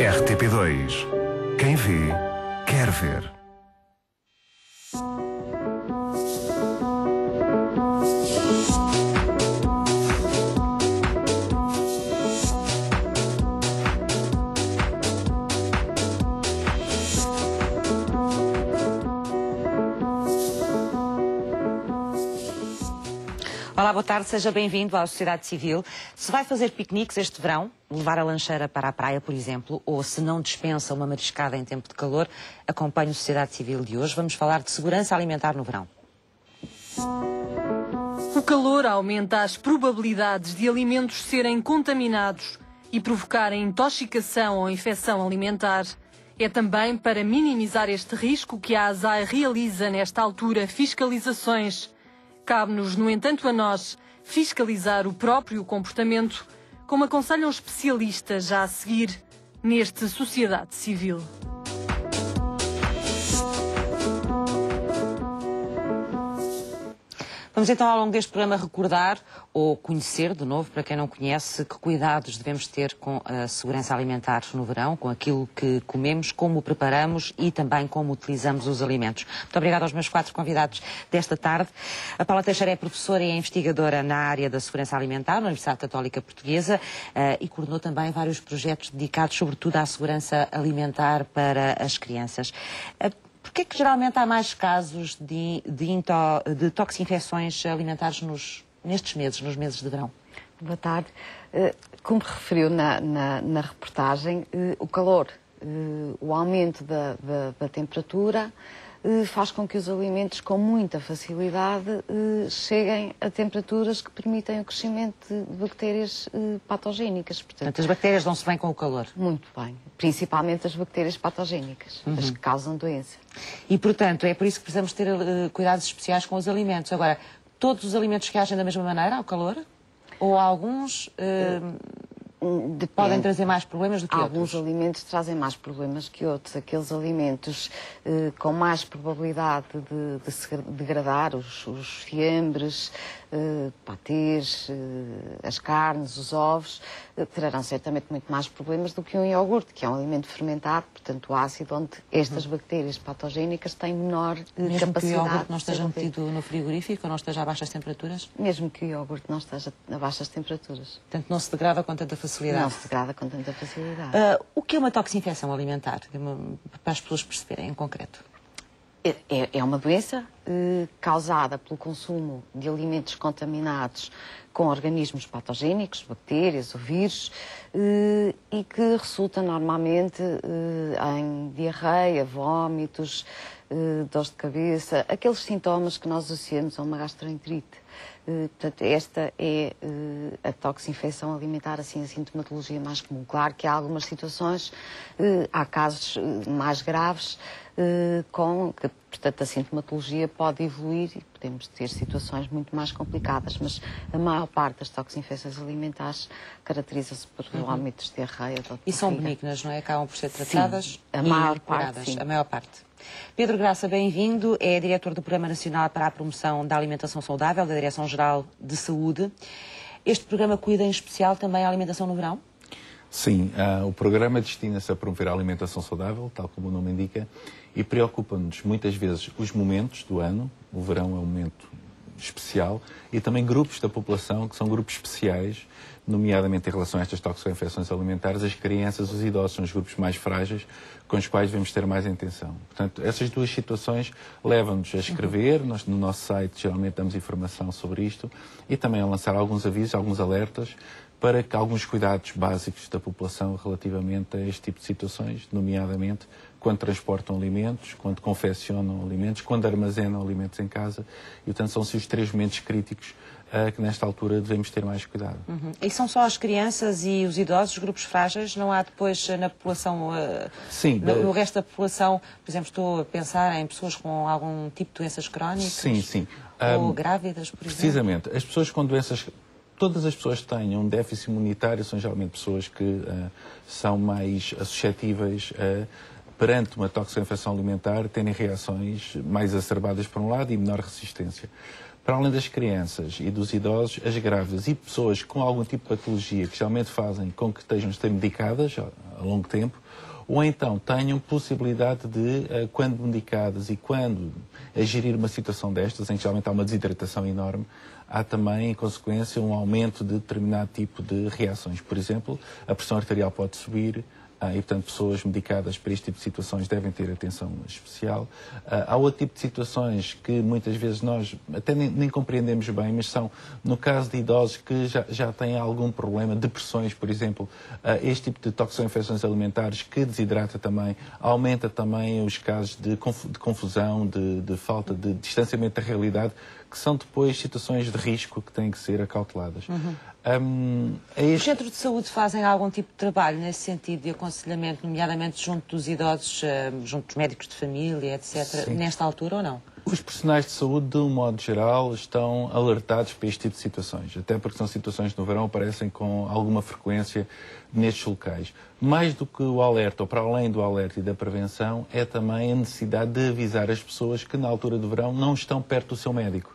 RTP2. Quem vê, quer ver. Olá, boa tarde, seja bem-vindo à Sociedade Civil. Se vai fazer piqueniques este verão, levar a lancheira para a praia, por exemplo, ou se não dispensa uma mariscada em tempo de calor, acompanhe a Sociedade Civil de hoje. Vamos falar de segurança alimentar no verão. O calor aumenta as probabilidades de alimentos serem contaminados e provocarem intoxicação ou infecção alimentar. É também para minimizar este risco que a ASAI realiza nesta altura fiscalizações. Cabe-nos, no entanto, a nós fiscalizar o próprio comportamento, como aconselham especialistas já a seguir neste Sociedade Civil. Vamos então, ao longo deste programa, recordar ou conhecer, de novo, para quem não conhece, que cuidados devemos ter com a segurança alimentar no verão, com aquilo que comemos, como o preparamos e também como utilizamos os alimentos. Muito obrigada aos meus quatro convidados desta tarde. A Paula Teixeira é professora e é investigadora na área da segurança alimentar na Universidade Católica Portuguesa eh, e coordenou também vários projetos dedicados, sobretudo, à segurança alimentar para as crianças. Porquê que geralmente há mais casos de, de, into, de toxinfecções alimentares nos, nestes meses, nos meses de verão? Boa tarde. Eh, Como referiu na, na, na reportagem, eh, o calor, eh, o aumento da, da, da temperatura faz com que os alimentos com muita facilidade eh, cheguem a temperaturas que permitem o crescimento de bactérias eh, patogénicas. Portanto, Portanto, as bactérias dão-se bem com o calor. muito bem. Principalmente as bactérias patogénicas, Uhum. as que causam doença. E, portanto, é por isso que precisamos ter eh, cuidados especiais com os alimentos. Agora, todos os alimentos reagem da mesma maneira ao calor? Ou alguns eh, Depende. podem trazer mais problemas do que Alguns outros? alimentos trazem mais problemas que outros. Aqueles alimentos eh, com mais probabilidade de, de se degradar, os, os fiambres, eh, patês, eh, as carnes, os ovos, trarão certamente muito mais problemas do que um iogurte, que é um alimento fermentado, portanto ácido, onde estas bactérias patogénicas têm menor eh, Uhum. Mesmo que o capacidade iogurte não esteja metido no frigorífico ou não esteja a baixas temperaturas? Mesmo que o iogurte não esteja a baixas temperaturas. Portanto, não se degrada com tanta facilidade. Não se degrada com tanta facilidade. Ah, o que é uma toxinfecção alimentar? Para as pessoas perceberem em concreto. É, é- é uma doença eh, causada pelo consumo de alimentos contaminados com organismos patogénicos, bactérias ou vírus, eh, e que resulta normalmente eh, em diarreia, vômitos, dores de cabeça, aqueles sintomas que nós associamos a uma gastroenterite. Eh, portanto, esta é eh, a toxinfecção alimentar, assim, a sintomatologia mais comum. Claro que há algumas situações, eh, há casos mais graves, com que, portanto, a sintomatologia pode evoluir e podemos ter situações muito mais complicadas, mas a maior parte das toxinfecções alimentares caracteriza-se por diarreia, dor de E são benignas, não é? Acabam por ser tratadas a e maior parte, sim. A maior parte. Pedro Graça, bem-vindo. É diretor do Programa Nacional para a Promoção da Alimentação Saudável, da Direção-Geral de Saúde. Este programa cuida em especial também a alimentação no verão? Sim, ah, o programa destina-se a promover a alimentação saudável, tal como o nome indica, e preocupa-nos muitas vezes os momentos do ano, o verão é um momento especial, e também grupos da população que são grupos especiais, nomeadamente em relação a estas toxoinfecções alimentares, as crianças, os idosos são os grupos mais frágeis com os quais devemos ter mais atenção. Portanto, essas duas situações levam-nos a escrever, nós no nosso site geralmente damos informação sobre isto, e também a lançar alguns avisos, alguns alertas, para que alguns cuidados básicos da população relativamente a este tipo de situações, nomeadamente quando transportam alimentos, quando confeccionam alimentos, quando armazenam alimentos em casa. E, portanto, são-se os três momentos críticos ah, que, nesta altura, devemos ter mais cuidado. Uhum. E são só as crianças e os idosos, os grupos frágeis? Não há depois na população, eh, Sim, no, no resto da população, por exemplo, estou a pensar em pessoas com algum tipo de doenças crónicas? Sim, sim. Ou Ah, grávidas, por exemplo? Precisamente. As pessoas com doenças. Todas as pessoas que tenham um déficit imunitário são geralmente pessoas que ah, são mais suscetíveis a, perante uma toxoinfecção alimentar, terem reações mais exacerbadas por um lado e menor resistência. Para além das crianças e dos idosos, as grávidas e pessoas com algum tipo de patologia que geralmente fazem com que estejam medicadas a longo tempo, ou então tenham possibilidade de, eh, quando medicadas e quando a gerir uma situação destas, em que geralmente há uma desidratação enorme, há também, em consequência, um aumento de determinado tipo de reações. Por exemplo, a pressão arterial pode subir, e, portanto, pessoas medicadas para este tipo de situações devem ter atenção especial. Ah, há outro tipo de situações que muitas vezes nós até nem, nem compreendemos bem, mas são, no caso de idosos que já, já têm algum problema, depressões, por exemplo, ah, este tipo de toxoinfecções alimentares que desidrata também, aumenta também os casos de, de confusão, de, de falta de distanciamento da realidade, que são depois situações de risco que têm que ser acauteladas. Uhum. Um, este... Os centros de saúde fazem algum tipo de trabalho nesse sentido de aconselhamento, nomeadamente junto dos idosos, junto dos médicos de família, etc., Sim. nesta altura ou não? Os profissionais de saúde, de um modo geral, estão alertados para este tipo de situações, até porque são situações que no verão aparecem com alguma frequência nestes locais. Mais do que o alerta, ou para além do alerta e da prevenção, é também a necessidade de avisar as pessoas que na altura do verão não estão perto do seu médico.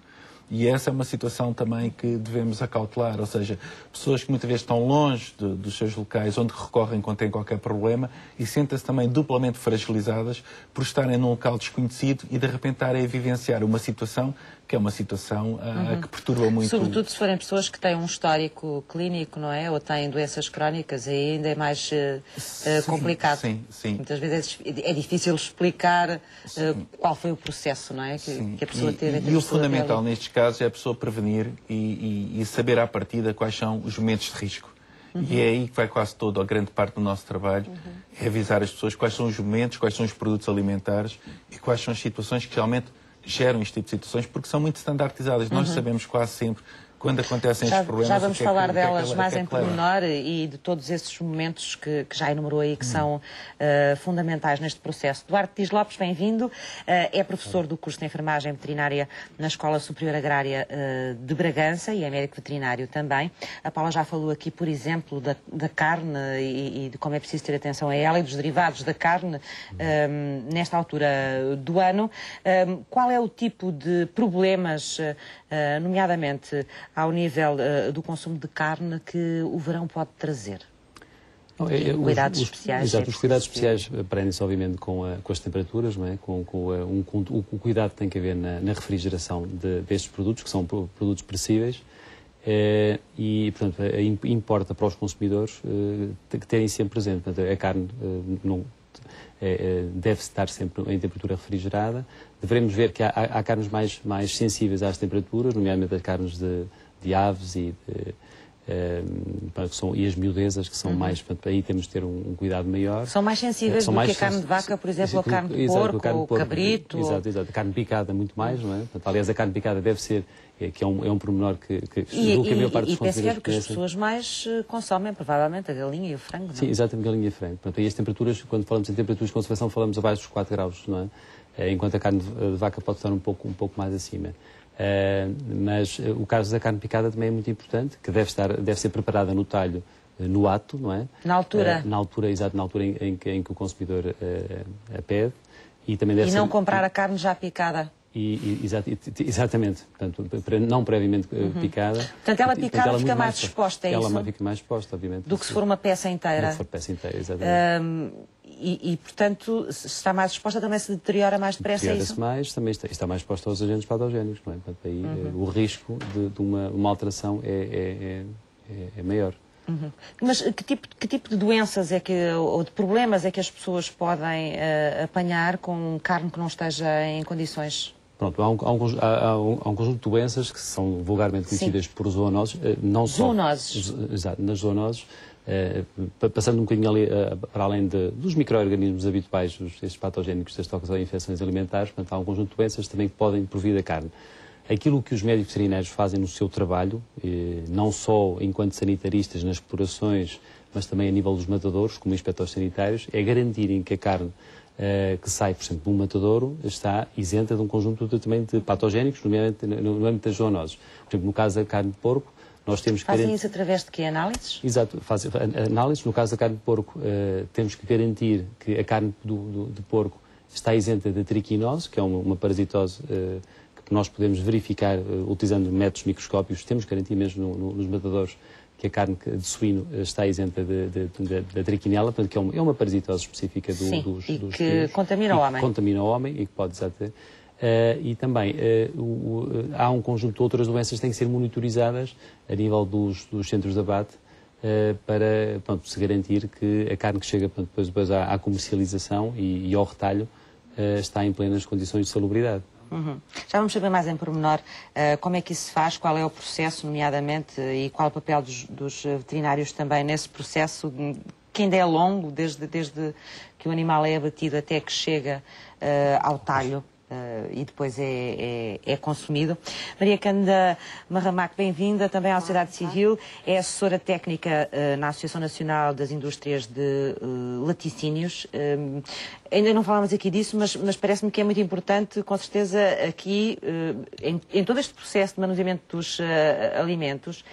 E essa é uma situação também que devemos acautelar, ou seja, pessoas que muitas vezes estão longe de, dos seus locais onde recorrem quando têm qualquer problema e sentem-se também duplamente fragilizadas por estarem num local desconhecido e de repente estarem a vivenciar uma situação que é uma situação uh, uhum. que perturba muito. Sobretudo se forem pessoas que têm um histórico clínico, não é? Ou têm doenças crónicas, aí ainda é mais uh, sim, complicado. Sim, sim. Muitas vezes é, é difícil explicar uh, qual foi o processo, não é? Que, que a pessoa e, teve. E, e o fundamental nestes casos é a pessoa prevenir e, e, e, saber à partida quais são os momentos de risco. Uhum. E é aí que vai quase toda a grande parte do nosso trabalho, uhum. é avisar as pessoas quais são os momentos, quais são os produtos alimentares e quais são as situações que realmente geram este tipo de situações porque são muito standardizadas. Uhum. Nós sabemos quase sempre quando acontecem já, estes problemas. Já vamos é falar que, delas é mais que em pormenor e de todos esses momentos que, que já enumerou aí que hum. são uh, fundamentais neste processo. Duarte Dias Lopes, bem-vindo. Uh, é professor do curso de enfermagem veterinária na Escola Superior Agrária uh, de Bragança e é médico veterinário também. A Paula já falou aqui, por exemplo, da, da carne e, e, de como é preciso ter atenção a ela e dos derivados da carne nesta altura do ano. qual é o tipo de problemas, nomeadamente ao nível uh, do consumo de carne que o verão pode trazer? Não, é, cuidados os, especiais. Exato, os cuidados especiais aprendem-se, obviamente, com, a, com, as temperaturas, não é? com, com, a, um, com, o cuidado que tem que haver na, na refrigeração de, destes produtos, que são produtos perecíveis, eh, e, portanto, importa para os consumidores eh, que terem sempre presente. Portanto, a carne não, deve estar sempre em temperatura refrigerada. Devemos ver que há, há, carnes mais, mais sensíveis às temperaturas, nomeadamente as carnes de de aves e, de, uh, que são, e as miudezas, que são uhum. mais, portanto, aí temos de ter um, um cuidado maior. São mais sensíveis são do mais, que a carne de vaca, por exemplo, a carne de exato, porco, carne porco, cabrito. Exato, exato. A carne picada, muito mais, não é? Portanto, aliás, a carne picada deve ser é, que é um, é um pormenor que, que, e, que a maior parte dos consumidores que as pessoas mais eh, consomem, provavelmente, a galinha e o frango, não? Sim, exatamente, a galinha e o frango. Portanto, e as temperaturas, quando falamos em temperaturas de conservação, falamos abaixo dos 4 graus, não é? Eh, enquanto a carne de vaca pode estar um pouco, um pouco mais acima. Uh, mas uh, o caso da carne picada também é muito importante, que deve, estar, deve ser preparada no talho, no ato, não é? Na altura. na altura, exato, na altura em, em, que, em que, o consumidor a pede. E, também deve e ser, não comprar a carne já picada. E, e, exatamente, portanto, não previamente uhum. picada. Portanto, ela picada portanto, ela fica mais, exposta, é ela isso? Ela fica mais exposta, obviamente. Do que se for uma peça inteira. Do que for peça inteira, exatamente. E, e, portanto, se está mais exposta, também se deteriora mais depressa, é isso? mais, também está, está, mais exposta aos agentes patogénicos, não é? Portanto, aí uhum. Eh, o risco de, de uma, uma, alteração é, é, é, é maior. Uhum. Mas que tipo, que tipo de doenças é que, ou de problemas é que as pessoas podem uh, apanhar com carne que não esteja em condições? Pronto, há um, há, há, um, há um, conjunto de doenças que são vulgarmente conhecidas Sim. por zoonoses, eh, não só... Zoonoses. Exato, nas zoonoses, passando um bocadinho ali, uh, para além de, dos micro-organismos habituais, estes patogénicos das toxas infecções alimentares, portanto, há um conjunto de doenças também que podem provir da carne. Aquilo que os médicos veterinários fazem no seu trabalho, eh, não só enquanto sanitaristas nas explorações, mas também a nível dos matadouros, como inspectores sanitários, é garantirem que a carne que sai, por exemplo, de um matadouro, está isenta de um conjunto de, também de patogénicos, nomeadamente no, no âmbito das zoonoses. Por exemplo, no caso da carne de porco, nós temos que Fazem isso através de que análises? Exato, fazem análises. No caso da carne de porco, uh, temos que garantir que a carne do, do, de porco está isenta de triquinose, que é uma, uma parasitose uh, que que nós podemos verificar uh, utilizando métodos microscópicos, temos garantia mesmo no, no, nos matadores que a carne de suíno está isenta da triquinela, portanto, que é uma, é uma parasitose específica do, Sim, dos, e dos que contamina o homem. contamina o homem e que pode exatamente. Uh, e também uh, o, uh, há um conjunto de outras doenças que têm que ser monitorizadas a nível dos, dos centros de abate para pronto, se garantir que a carne que chega pronto, depois, depois à, à, comercialização e, e ao retalho está em plenas condições de salubridade. Uhum. Já vamos saber mais em pormenor como é que isso se faz, qual é o processo, nomeadamente, e qual é o papel dos, dos veterinários também nesse processo, que ainda é longo, desde, desde que o animal é abatido até que chega ao talho. Uh, e depois é, é, é, consumido. Maria Cândida Marramac, bem-vinda também à sociedade civil, é assessora técnica uh, na Associação Nacional das Indústrias de uh, Laticínios. ainda não falámos aqui disso, mas, mas parece-me que é muito importante, com certeza, aqui, em, em, todo este processo de manuseamento dos alimentos,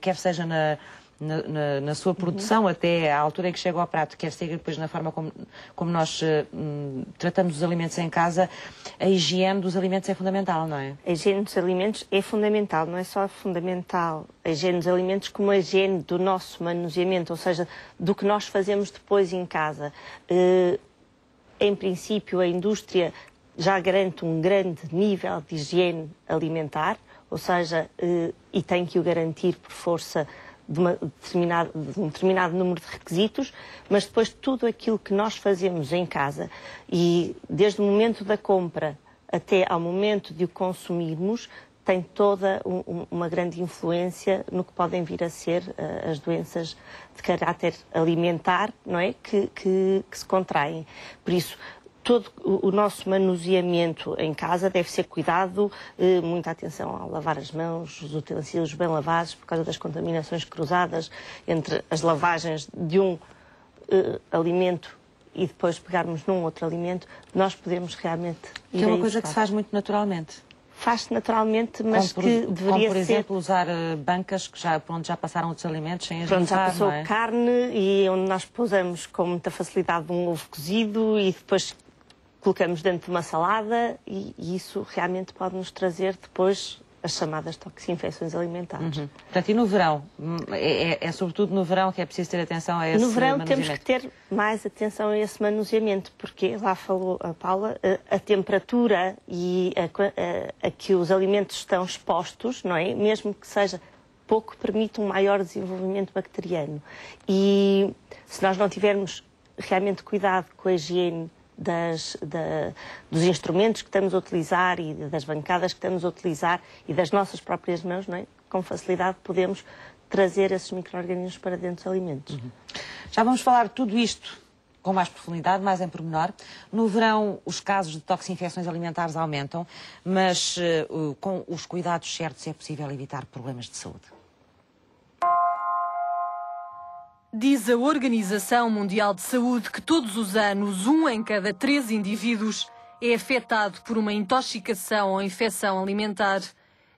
quer seja na na, na, na sua produção uhum. até à altura em que chega ao prato, quer seja depois na forma como, como nós uh, tratamos os alimentos em casa, a higiene dos alimentos é fundamental, não é? A higiene dos alimentos é fundamental, não é só fundamental a higiene dos alimentos como a higiene do nosso manuseamento, ou seja, do que nós fazemos depois em casa. Uh, em princípio, a indústria já garante um grande nível de higiene alimentar, ou seja, uh, e tem que o garantir por força de, uma de um determinado número de requisitos, mas depois tudo aquilo que nós fazemos em casa e desde o momento da compra até ao momento de o consumirmos, tem toda um, uma grande influência no que podem vir a ser uh, as doenças de caráter alimentar, não é? Que, que, que se contraem. Por isso, todo o nosso manuseamento em casa deve ser cuidado, eh, muita atenção ao lavar as mãos, os utensílios bem lavados, por causa das contaminações cruzadas entre as lavagens de um eh, alimento e depois pegarmos num outro alimento, nós podemos realmente. Que é uma coisa que se faz muito naturalmente. Faz-se naturalmente, mas como, que deveria como, por exemplo, usar uh, bancas que já, onde já passaram outros alimentos sem as Pronto, limpar, já passou é? carne e onde nós pousamos com muita facilidade um ovo cozido e depois colocamos dentro de uma salada e, e isso realmente pode nos trazer depois as chamadas toxinfecções alimentares. Uhum. Portanto, e no verão? É, é, é, sobretudo no verão que é preciso ter atenção a esse No verão temos que ter mais atenção a esse manuseamento, porque, lá falou a Paula, a, a temperatura e a, a, a, que os alimentos estão expostos, não é? Mesmo que seja pouco, permite um maior desenvolvimento bacteriano. E se nós não tivermos realmente cuidado com a higiene das, da, dos instrumentos que estamos a utilizar e das bancadas que estamos a utilizar e das nossas próprias mãos, não é? com facilidade podemos trazer esses micro-organismos para dentro dos alimentos. Uhum. Já vamos falar tudo isto com mais profundidade, mais em pormenor. No verão, os casos de toxinfecções alimentares aumentam, mas uh, com os cuidados certos é possível evitar problemas de saúde. Diz a Organização Mundial de Saúde que todos os anos um em cada três indivíduos é afetado por uma intoxicação ou infecção alimentar.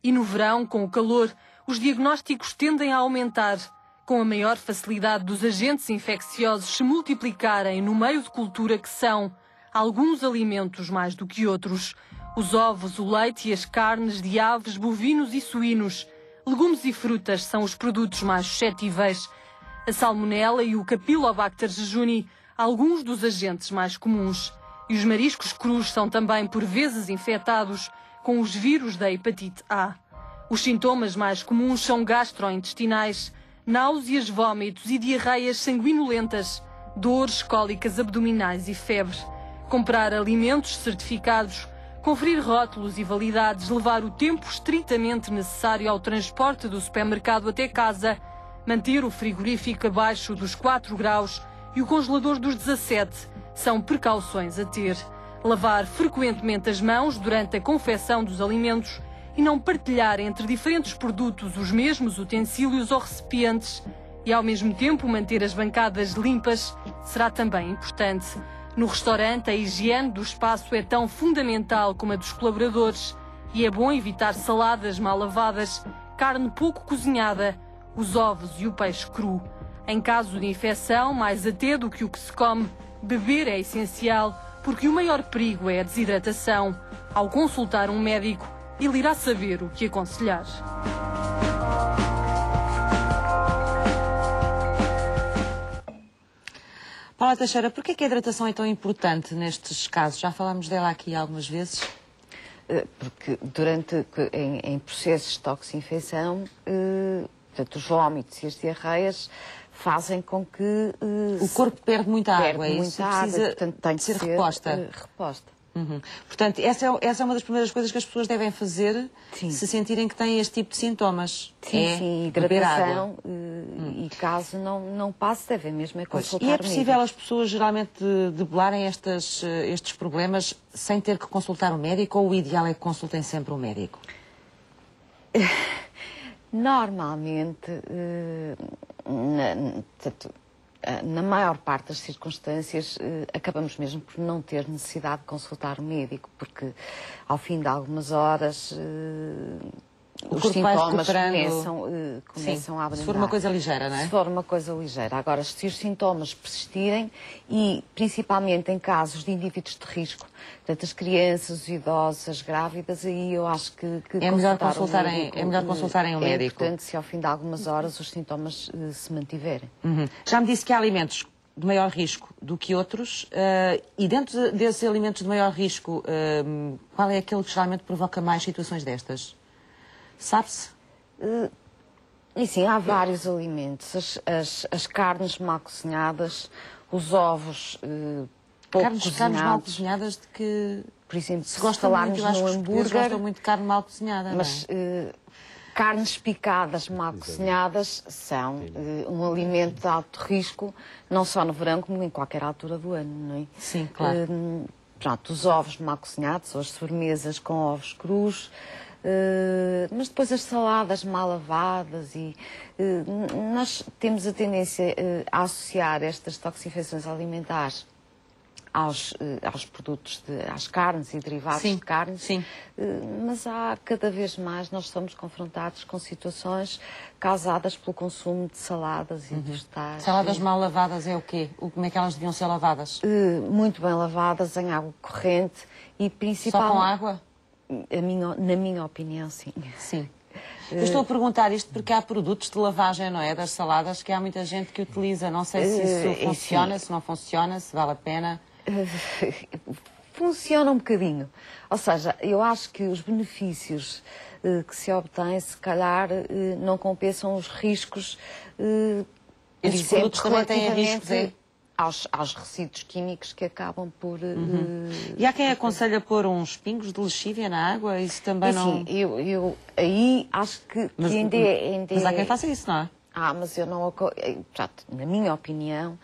E no verão, com o calor, os diagnósticos tendem a aumentar, com a maior facilidade dos agentes infecciosos se multiplicarem no meio de cultura que são alguns alimentos mais do que outros. Os ovos, o leite e as carnes de aves, bovinos e suínos, legumes e frutas são os produtos mais suscetíveis a salmonela e o Capilobacter jejuni, alguns dos agentes mais comuns. E os mariscos crus são também por vezes infectados com os vírus da hepatite A. Os sintomas mais comuns são gastrointestinais, náuseas, vômitos e diarreias sanguinolentas, dores, cólicas abdominais e febre. Comprar alimentos certificados, conferir rótulos e validades, levar o tempo estritamente necessário ao transporte do supermercado até casa manter o frigorífico abaixo dos 4 graus e o congelador dos 17 são precauções a ter. Lavar frequentemente as mãos durante a confecção dos alimentos e não partilhar entre diferentes produtos os mesmos utensílios ou recipientes e ao mesmo tempo manter as bancadas limpas será também importante. No restaurante, a higiene do espaço é tão fundamental como a dos colaboradores e é bom evitar saladas mal lavadas, carne pouco cozinhada os ovos e o peixe cru. Em caso de infecção, mais até do que o que se come, beber é essencial, porque o maior perigo é a desidratação. Ao consultar um médico, ele irá saber o que aconselhar. Paula Teixeira, por que a hidratação é tão importante nestes casos? Já falámos dela aqui algumas vezes. Eh, porque durante, em, em processos de toxinfecção, eh, portanto, os vómitos e as diarreias fazem com que... Eh, o corpo perde muita perde água, muita isso água, precisa portanto, tem de ser, ser reposta. reposta. Uhum. Portanto, essa é, essa é uma das primeiras coisas que as pessoas devem fazer sim. se sentirem que têm este tipo de sintomas. Sim, é sim, hidratação uh, hum. e caso não, não passe, devem mesmo é consultar E é possível as pessoas geralmente debelarem estas, eh, estes problemas sem ter que consultar o médico ou o ideal é que consultem sempre o médico? Normalmente, uh, na, ah, na maior parte das circunstâncias, eh, acabamos mesmo por não ter necessidade de consultar o médico, porque ao fim de algumas horas eh, os sintomas começam, uh, começam Sim, a abrandar. Se for uma coisa ligeira, não é? Se for uma coisa ligeira. Agora, se os sintomas persistirem e principalmente em casos de indivíduos de risco, portanto, as crianças, os idosos, as grávidas, aí eu acho que, que é, melhor consultarem, médico, é melhor consultarem o é médico. É importante se ao fim de algumas horas os sintomas uh, se mantiverem. Uhum. Já me disse que há alimentos de maior risco do que outros uh, e dentro desses alimentos de maior risco, qual é aquele que geralmente provoca mais situações destas? Sabe-se? Uh, e sim, há vários alimentos. As, as, as carnes mal cozinhadas, os ovos uh, pouco carnes, cozinhados. Carnes mal cozinhadas de que... Por exemplo, se gosta muito, eu acho no hambúrguer... gostam muito de carne mal cozinhada, Mas é? uh, carnes picadas mal cozinhadas são uh, um alimento de alto risco, não só no verão, como em qualquer altura do ano, não é? Sim, claro. Uh, pronto, os ovos mal cozinhados, ou as sobremesas com ovos crus... Uh, mas depois as saladas mal lavadas e uh, nós temos a tendência uh, a associar estas toxifecções alimentares aos, aos produtos, de, às carnes e derivados sim, de carnes. Sim. mas há cada vez mais nós somos confrontados com situações causadas pelo consumo de saladas e uhum. vegetais. Saladas mal lavadas é o quê? Como é que elas deviam ser lavadas? muito bem lavadas em água corrente e principalmente. Só com água? Minha, na minha opinião, sim. Sim. Eu estou a perguntar isto porque há produtos de lavagem, não é? Das saladas que há muita gente que utiliza. Não sei se isso uh, funciona, se não funciona, se vale a pena. funciona um bocadinho. Ou seja, eu acho que os benefícios que se obtêm, se calhar, não compensam os riscos. Esses exemplo, produtos também têm riscos, é? Aos, aos resíduos químicos que acabam por. Uhum. Uh, e há quem aconselha pôr uns pingos de lexívia na água? Isso também não. Sim, eu, eu aí acho que, mas, que ainda, é, ainda Mas há quem é- faça isso, não é? Ah, mas eu não. Na minha opinião,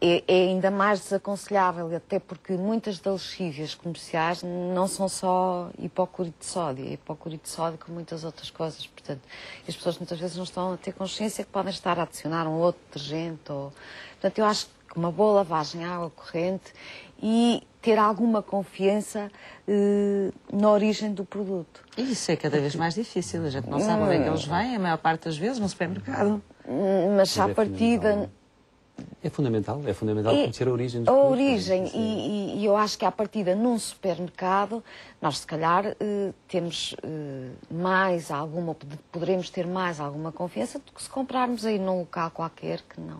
é, é, ainda mais desaconselhável, até porque muitas das lexívias comerciais não são só hipoclorito de sódio, é hipoclorito de sódio com muitas outras coisas. Portanto, as pessoas muitas vezes não estão a ter consciência que podem estar a adicionar um outro detergente. Ou... Portanto, eu acho uma boa lavagem à água corrente e ter alguma confiança eh, na origem do produto. Isso é cada vez mais difícil, a gente não sabe onde é que eles vêm, a maior parte das vezes, no supermercado. Mas à é partida... É fundamental, é fundamental é, conhecer a origem dos A produtos, origem, e, e, eu acho que à partida num supermercado, nós se calhar eh, temos eh, mais alguma, poderemos ter mais alguma confiança do que se comprarmos aí num local qualquer que não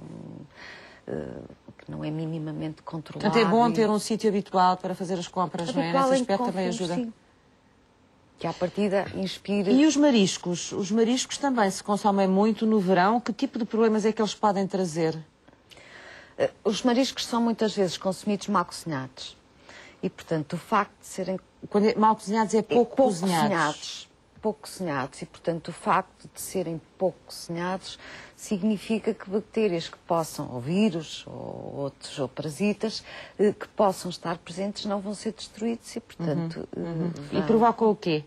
que não é minimamente controlado. Portanto, é bom ter um sítio habitual para fazer as compras, não é? Nesse aspecto também ajuda. Sim. Que à partida inspire. E os mariscos? Os mariscos também se consomem muito no verão. Que tipo de problemas é que eles podem trazer? Eh, os mariscos são muitas vezes consumidos mal cozinhados. E, portanto, o facto de serem. Quando é mal cozinhados é pouco, é pouco cozinhados. cozinhados. Pouco cozinhados. E, portanto, o facto de serem pouco cozinhados significa que bactérias que possam, ou vírus, ou outros, ou parasitas, eh, que possam estar presentes não vão ser destruídos e, portanto... Uhum, uhum. E provocam o quê?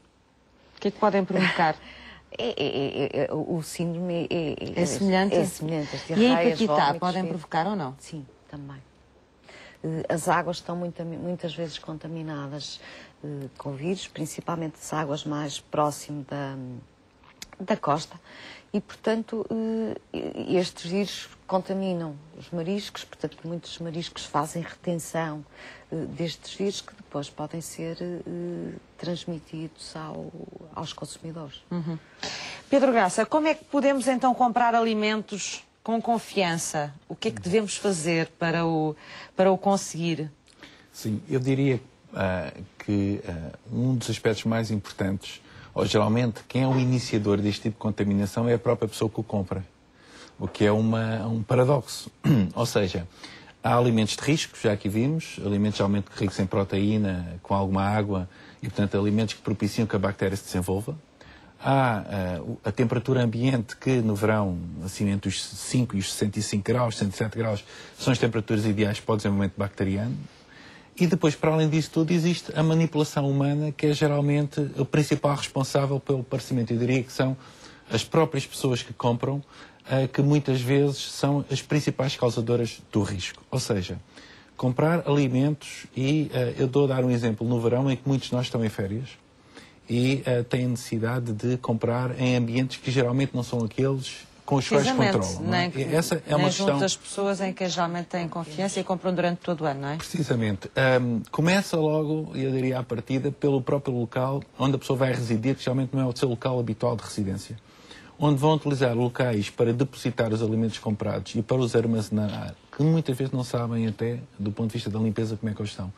O que é que podem provocar? É, é, é, o síndrome é, semelhante? É semelhante. As e a hepatite podem provocar ou não? Sim, também. As águas estão muita, muitas vezes contaminadas com vírus, principalmente as águas mais próximas da da costa e, portanto, eh, estes vírus contaminam os mariscos, portanto, muitos mariscos fazem retenção eh, destes vírus que depois podem ser eh, transmitidos ao, aos consumidores. Uhum. Pedro Graça, como é que podemos então comprar alimentos com confiança? O que é que devemos fazer para o, para o conseguir? Sim, eu diria uh, que uh, um dos aspectos mais importantes ou geralmente quem é o iniciador deste tipo de contaminação é a própria pessoa que o compra, o que é uma, um paradoxo. ou seja, há alimentos de risco, já aqui vimos, alimentos geralmente ricos em proteína, com alguma água, e portanto alimentos que propiciam que a bactéria se desenvolva. Há uh, a temperatura ambiente que no verão, assim entre os 5 e os 65 graus, 107 graus, são as temperaturas ideais para o desenvolvimento bacteriano. E depois, para além disso tudo, existe a manipulação humana, que é geralmente o principal responsável pelo aparecimento. Eu diria que são as próprias pessoas que compram, uh, que muitas vezes são as principais causadoras do risco. Ou seja, comprar alimentos e uh, eu dou a dar um exemplo no verão em que muitos de nós estão em férias e uh, têm necessidade de comprar em ambientes que geralmente não são aqueles com os quais controlam. Não é? Nem, Essa é uma questão... junto das pessoas em que geralmente têm confiança e compram durante todo o ano, não é? Precisamente. Um, começa logo, eu diria à partida, pelo próprio local onde a pessoa vai residir, que geralmente não é o seu local habitual de residência. Onde vão utilizar locais para depositar os alimentos comprados e para os armazenar, que muitas vezes não sabem até, do ponto de vista da limpeza, como é que eles estão.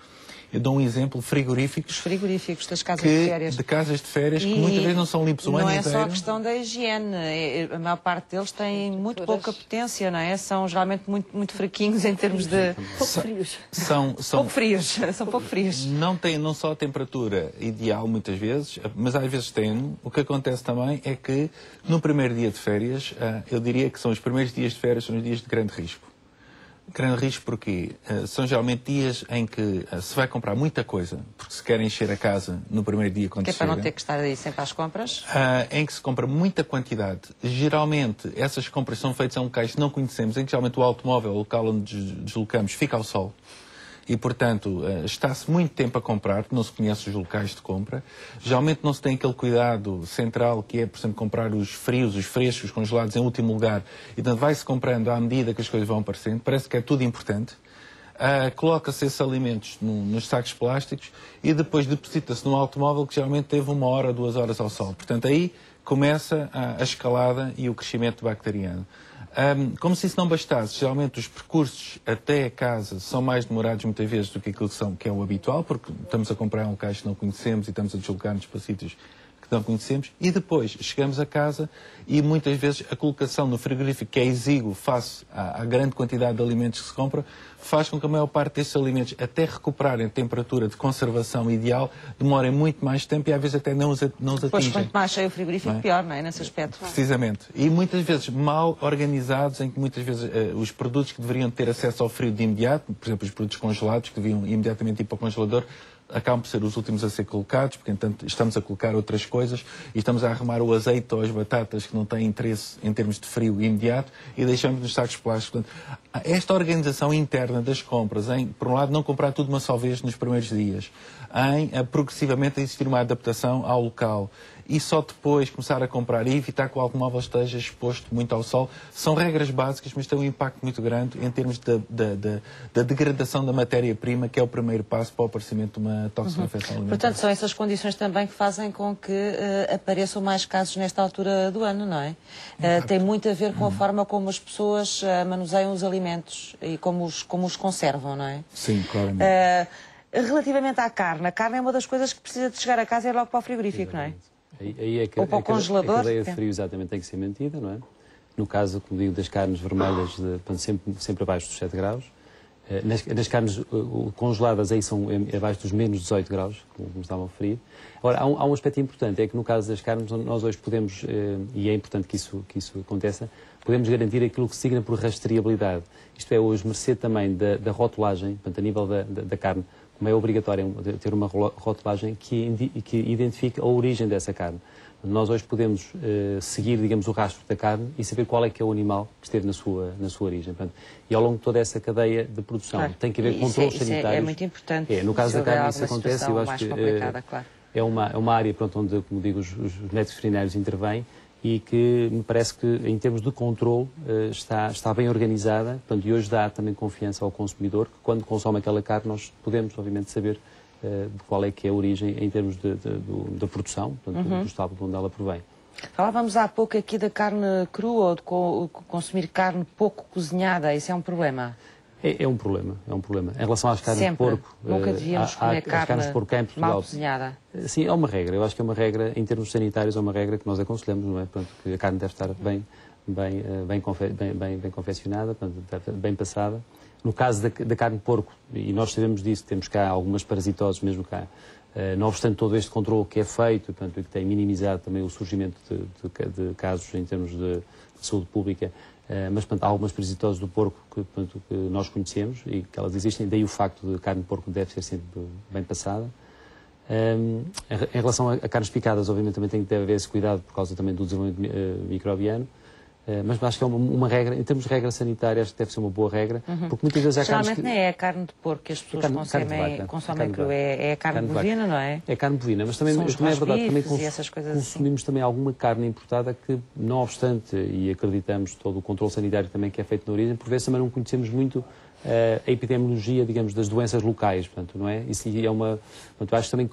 Eu dou um exemplo, frigoríficos. Os frigoríficos das casas que, de férias. De casas de férias, que muitas vezes não são limpos o ano inteiro. Não é só a questão da higiene. É, é, a maior parte deles tem muito pouca potência, não é? São geralmente muito, muito fraquinhos em termos de... Pouco frios. São, são... Pouco frios. São pouco frios. Não têm não só a temperatura ideal, muitas vezes, mas às vezes têm. O que acontece também é que no primeiro dia de férias, ah, eu diria que são os primeiros dias de férias, são os dias de grande risco. Grande risco porque uh, são geralmente dias em que uh, se vai comprar muita coisa, porque se quer encher a casa no primeiro dia quando que é para chega, não ter que estar aí sempre às compras? Uh, em que se compra muita quantidade. Geralmente essas compras são feitas a um locais que não conhecemos, em que geralmente o automóvel, o local onde deslocamos, fica ao sol e, portanto, eh, está-se muito tempo a comprar, não se conhece os locais de compra. Geralmente não se tem aquele cuidado central que é, por exemplo, comprar os frios, os frescos, os congelados em último lugar. E, portanto, vai-se comprando à medida que as coisas vão aparecendo. Parece que é tudo importante. Uh, Coloca-se esses alimentos no, nos sacos plásticos e depois deposita-se num automóvel que geralmente teve uma hora, duas horas ao sol. Portanto, aí começa a, a escalada e o crescimento bacteriano. Um, como se isso não bastasse, geralmente os percursos até a casa são mais demorados muitas vezes do que aquilo que, são, que é o habitual, porque estamos a comprar um caixa que não conhecemos e estamos a deslocar-nos para sítios não conhecemos, e depois chegamos a casa e muitas vezes a colocação no frigorífico, que é exíguo face à, à grande quantidade de alimentos que se compra, faz com que a maior parte desses alimentos, até recuperarem a temperatura de conservação ideal, demorem muito mais tempo e às vezes até não os, não os atingem. Pois quanto mais cheio o frigorífico, é? pior, não é? Nesse aspecto. Precisamente. E muitas vezes mal organizados, em que muitas vezes uh, os produtos que deveriam ter acesso ao frio de imediato, por exemplo, os produtos congelados, que deviam imediatamente ir para o congelador, acabam por ser os últimos a ser colocados, porque entanto estamos a colocar outras coisas e estamos a arrumar o azeite ou as batatas que não têm interesse em termos de frio imediato e deixamos nos sacos plásticos. Portanto, esta organização interna das compras, em, por um lado, não comprar tudo uma só vez nos primeiros dias, em a, progressivamente existir uma adaptação ao local e só depois começar a comprar e evitar que o automóvel esteja exposto muito ao sol, são regras básicas, mas têm um impacto muito grande em termos da, da, da, da degradação da matéria-prima, que é o primeiro passo para o aparecimento de uma toxinofecção uhum. alimentar. Portanto, são essas condições também que fazem com que uh, apareçam mais casos nesta altura do ano, não é? Uh, tem muito a ver com a uhum. forma como as pessoas uh, manuseiam os alimentos e como os, como os conservam, não é? Sim, claramente. Relativamente à carne, a carne é uma das coisas que precisa de chegar a casa e ir logo para o frigorífico, Exatamente. não é? Aí, aí é que, Ou para o congelador. A cadeia de frio exatamente tem que ser mantida, não é? No caso, como digo, das carnes vermelhas, de, sempre, sempre abaixo dos 7 graus. Eh, nas, nas carnes uh, congeladas aí são abaixo dos menos 18 graus, como, como estavam a referir. Agora, há um, há um, aspecto importante, é que no caso das carnes, nós hoje podemos, uh, e é importante que isso, que isso aconteça, podemos garantir aquilo que se signa por rastreabilidade. Isto é, hoje, mercê também da, da rotulagem, portanto, a nível da, da, da carne, é obrigatório ter uma rotulagem que, que identifique a origem dessa carne. Nós hoje podemos uh, seguir, digamos, o rastro da carne e saber qual é que é o animal que esteve na sua, na sua origem. Portanto, e ao longo de toda essa cadeia de produção claro. tem que haver controles é, sanitários. É, é, muito importante. É, no caso da carne isso acontece, eu acho que uh, claro. é, uma, é uma área pronto, onde, como digo, os, os médicos veterinários intervêm e que me parece que, em termos de controle, uh, está, está bem organizada portanto, e hoje dá também confiança ao consumidor que, quando consome aquela carne, nós podemos, obviamente, saber uh, de qual é que é a origem em termos de, da produção, portanto, uhum. do estábulo de onde ela provém. Falávamos há pouco aqui da carne crua ou de co consumir carne pouco cozinhada. Isso é um problema? É, é, um problema, é um problema. Em relação às carnes Sempre. de porco... Nunca devíamos há, comer carne carnes de porco em Portugal, mal cozinhada. Sim, é uma regra. Eu acho que é uma regra, em termos sanitários, é uma regra que nós aconselhamos, não é? Portanto, que a carne deve estar bem, bem, eh, bem, bem, bem, bem confeccionada, portanto, bem passada. No caso da, da, carne de porco, e nós sabemos disso, temos cá algumas parasitoses mesmo cá, não obstante todo este controle que é feito, portanto, e que tem minimizado também o surgimento de, de, de casos em termos de, de saúde pública, eh, mas portanto, há algumas parasitoses do porco que, portanto, que, nós conhecemos e que elas existem, daí o facto de carne de porco deve ser sempre bem passada. Um, ehm, em relação a, a, carnes picadas, obviamente também tem que ter esse cuidado por causa também do desenvolvimento uh, microbiano. Uh, mas acho que é uma, uma, regra, em termos de regra sanitária, acho que deve ser uma boa regra, uhum. porque muitas vezes há Geralmente carnes que... não é a carne de porco que as pessoas carne, consomem, carne consomem carne é, é, a carne, carne bovina, não é? É carne bovina, mas também, também é verdade, também cons assim. consumimos assim. também alguma carne importada que, não obstante, e acreditamos todo o controle sanitário também que é feito na origem, por vezes também não conhecemos muito a epidemiologia, digamos, das doenças locais, portanto, não é? Isso é uma, portanto, acho que também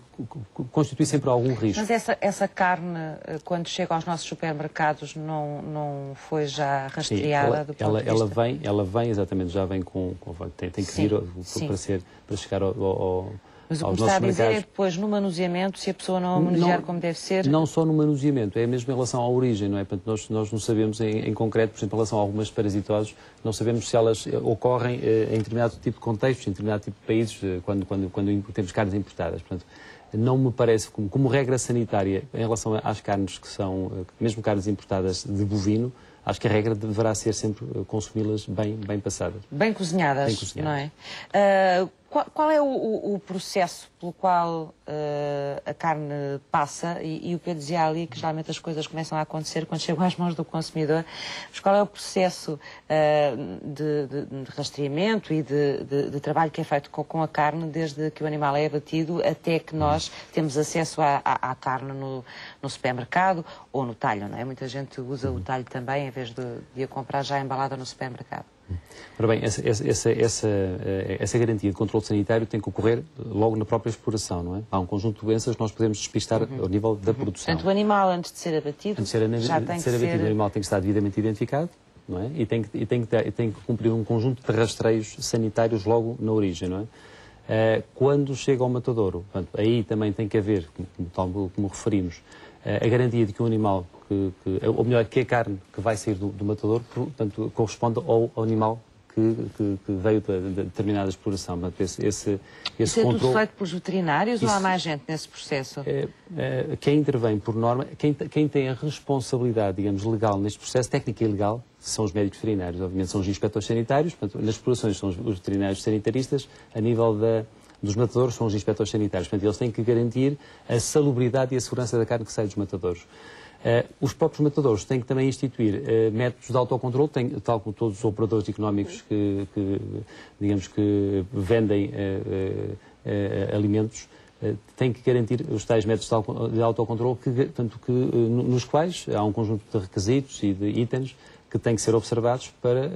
constitui sempre algum risco. Mas essa, essa carne, eh, quando chega aos nossos supermercados, não, não foi já rastreada Sim, ela, ela, ela vem, ela vem, exatamente, já vem com, com tem, tem que Sim. vir para, ser, para chegar ao, ao mas o que está a dizer mercados. é depois no manuseamento, se a pessoa não a manusear não, como deve ser. Não só no manuseamento, é mesmo em relação à origem, não é? Portanto, nós, nós não sabemos em, em, concreto, por exemplo, em relação a algumas parasitoses, não sabemos se elas eh, ocorrem eh, em determinado tipo de contextos, em determinado tipo de países, eh, quando, quando, quando temos carnes importadas. Portanto, não me parece, como, como regra sanitária, em relação às carnes que são, mesmo carnes importadas de bovino, acho que a regra deverá ser sempre consumi-las bem, bem passadas. Bem cozinhadas, bem cozinhadas. não é? Uh, qual, qual, é o, o, processo pelo qual uh, a carne passa? E, e, o que eu dizia ali, que geralmente as coisas começam a acontecer quando chegam às mãos do consumidor, mas qual é o processo uh, de, de, de, rastreamento e de, de, trabalho que é feito com, com, a carne desde que o animal é abatido até que nós temos acesso à, à, à carne no, no, supermercado ou no talho, não é? Muita gente usa o talho também em vez de, de a comprar já embalada no supermercado. Ora bem, essa, essa, essa, eh, essa, garantia de controle sanitário tem que ocorrer logo na própria exploração, não é? Há um conjunto de doenças que nós podemos despistar uhum. ao nível da produção. Portanto, o animal, antes de ser abatido, antes de ser, já tem de ser abatido, ser... o animal tem que estar devidamente identificado, não é? E tem que, e tem que, ter, tem que cumprir um conjunto de rastreios sanitários logo na origem, não é? Uh, quando chega ao matadouro, portanto, aí também tem que haver, como, como, como referimos, uh, a garantia de que o animal que, que, ou melhor, que a carne que vai sair do, do matador, portanto, corresponde ao, ao animal que, que, que, veio de, de, determinada exploração. Portanto, esse, esse, esse é tudo feito pelos veterinários isso, ou há mais gente nesse processo? É, é, quem intervém por norma, quem, quem tem a responsabilidade, digamos, legal neste processo, técnica e legal, são os médicos veterinários. Obviamente são os inspectores sanitários, portanto, nas explorações são os, os veterinários sanitaristas, a nível da, dos matadores são os inspectores sanitários. Portanto, eles têm que garantir a salubridade e a segurança da carne que sai dos matadores. Uh, os próprios matadores têm que também instituir uh, métodos de autocontrole, tal como todos os operadores económicos que, que digamos que vendem uh, alimentos, têm que garantir os tais métodos de autocontrole, que, tanto que, nos quais há um conjunto de requisitos e de itens que têm que ser observados para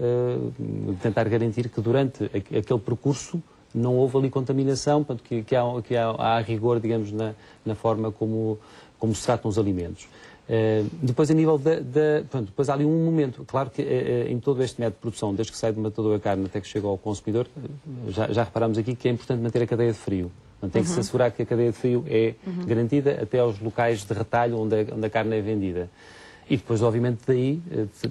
tentar garantir que durante aquele percurso não houve ali contaminação, portanto, que, que, há, que há, há rigor, digamos, na, na forma como, como se tratam os alimentos. Uh, depois, a nível da. da pronto, depois há ali um momento. Claro que uh, em todo este método de produção, desde que sai do matador a carne até que chega ao consumidor, já, já reparamos aqui que é importante manter a cadeia de frio. Portanto, tem uhum. que se uhum. assegurar que a cadeia de frio é uhum. garantida até aos locais de retalho onde a, onde a carne é vendida. E depois, obviamente, daí.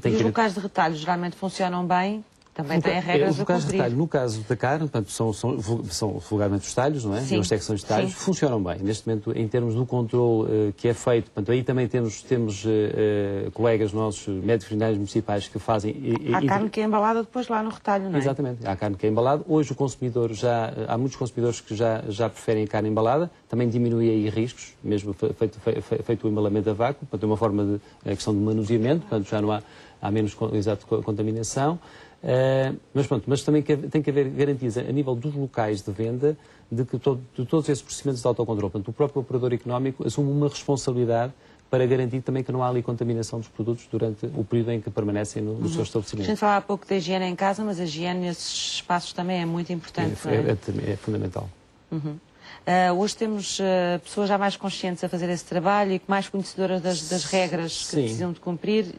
tem os que... locais de retalho geralmente funcionam bem também tem regras caso de talho, no caso da carne, portanto, são, são, são vulgarmente os talhos, não é? Sim. E as secções de talhos Sim. funcionam bem. Neste momento, em termos do controle uh, que é feito, portanto, aí também temos, temos uh, uh, colegas nossos, médicos veterinários municipais, que fazem... E, há e, carne que é embalada depois lá no retalho, não é? Exatamente. Há carne que é embalada. Hoje o consumidor já... Há muitos consumidores que já, já preferem carne embalada. Também diminui aí riscos, mesmo feito, feito, feito o embalamento a vácuo. Portanto, é uma forma de... a questão de manuseamento, portanto, já não há, há menos exato, contaminação. Uh, mas pronto, mas também tem que haver garantias a, nível dos locais de venda de que todo, de todos esses procedimentos de autocontrole. Portanto, o próprio operador económico assume uma responsabilidade para garantir também que não há ali contaminação dos produtos durante o período em que permanecem no, no uhum. seu estabelecimento. A gente falava há pouco da higiene em casa, mas a higiene nesses espaços também é muito importante. É, é? É, é, fundamental. Uhum. Uh, hoje temos uh, pessoas já mais conscientes a fazer esse trabalho e mais conhecedoras das, das regras que Sim. precisam de cumprir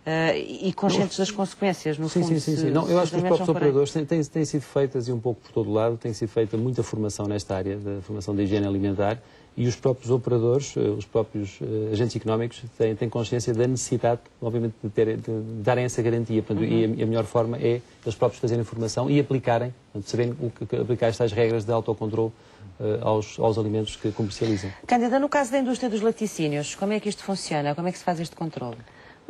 Uh, e conscientes das consequências, no sim, fundo. Sim, sim, sim. Não, eu acho que os próprios operadores têm, têm, têm, sido feitas, e um pouco por todo lado, tem sido feita muita formação nesta área, da formação da higiene alimentar, e os próprios operadores, eh, os próprios uh, agentes económicos têm, têm, consciência da necessidade, obviamente, de, ter, de darem essa garantia. Portanto, uhum. E a, a, melhor forma é eles próprios fazerem formação e aplicarem, portanto, saberem o que, aplicar estas regras de autocontrole aos, aos alimentos que comercializam. Cândida, no caso da indústria dos laticínios, como é que isto funciona? Como é que se faz este controle?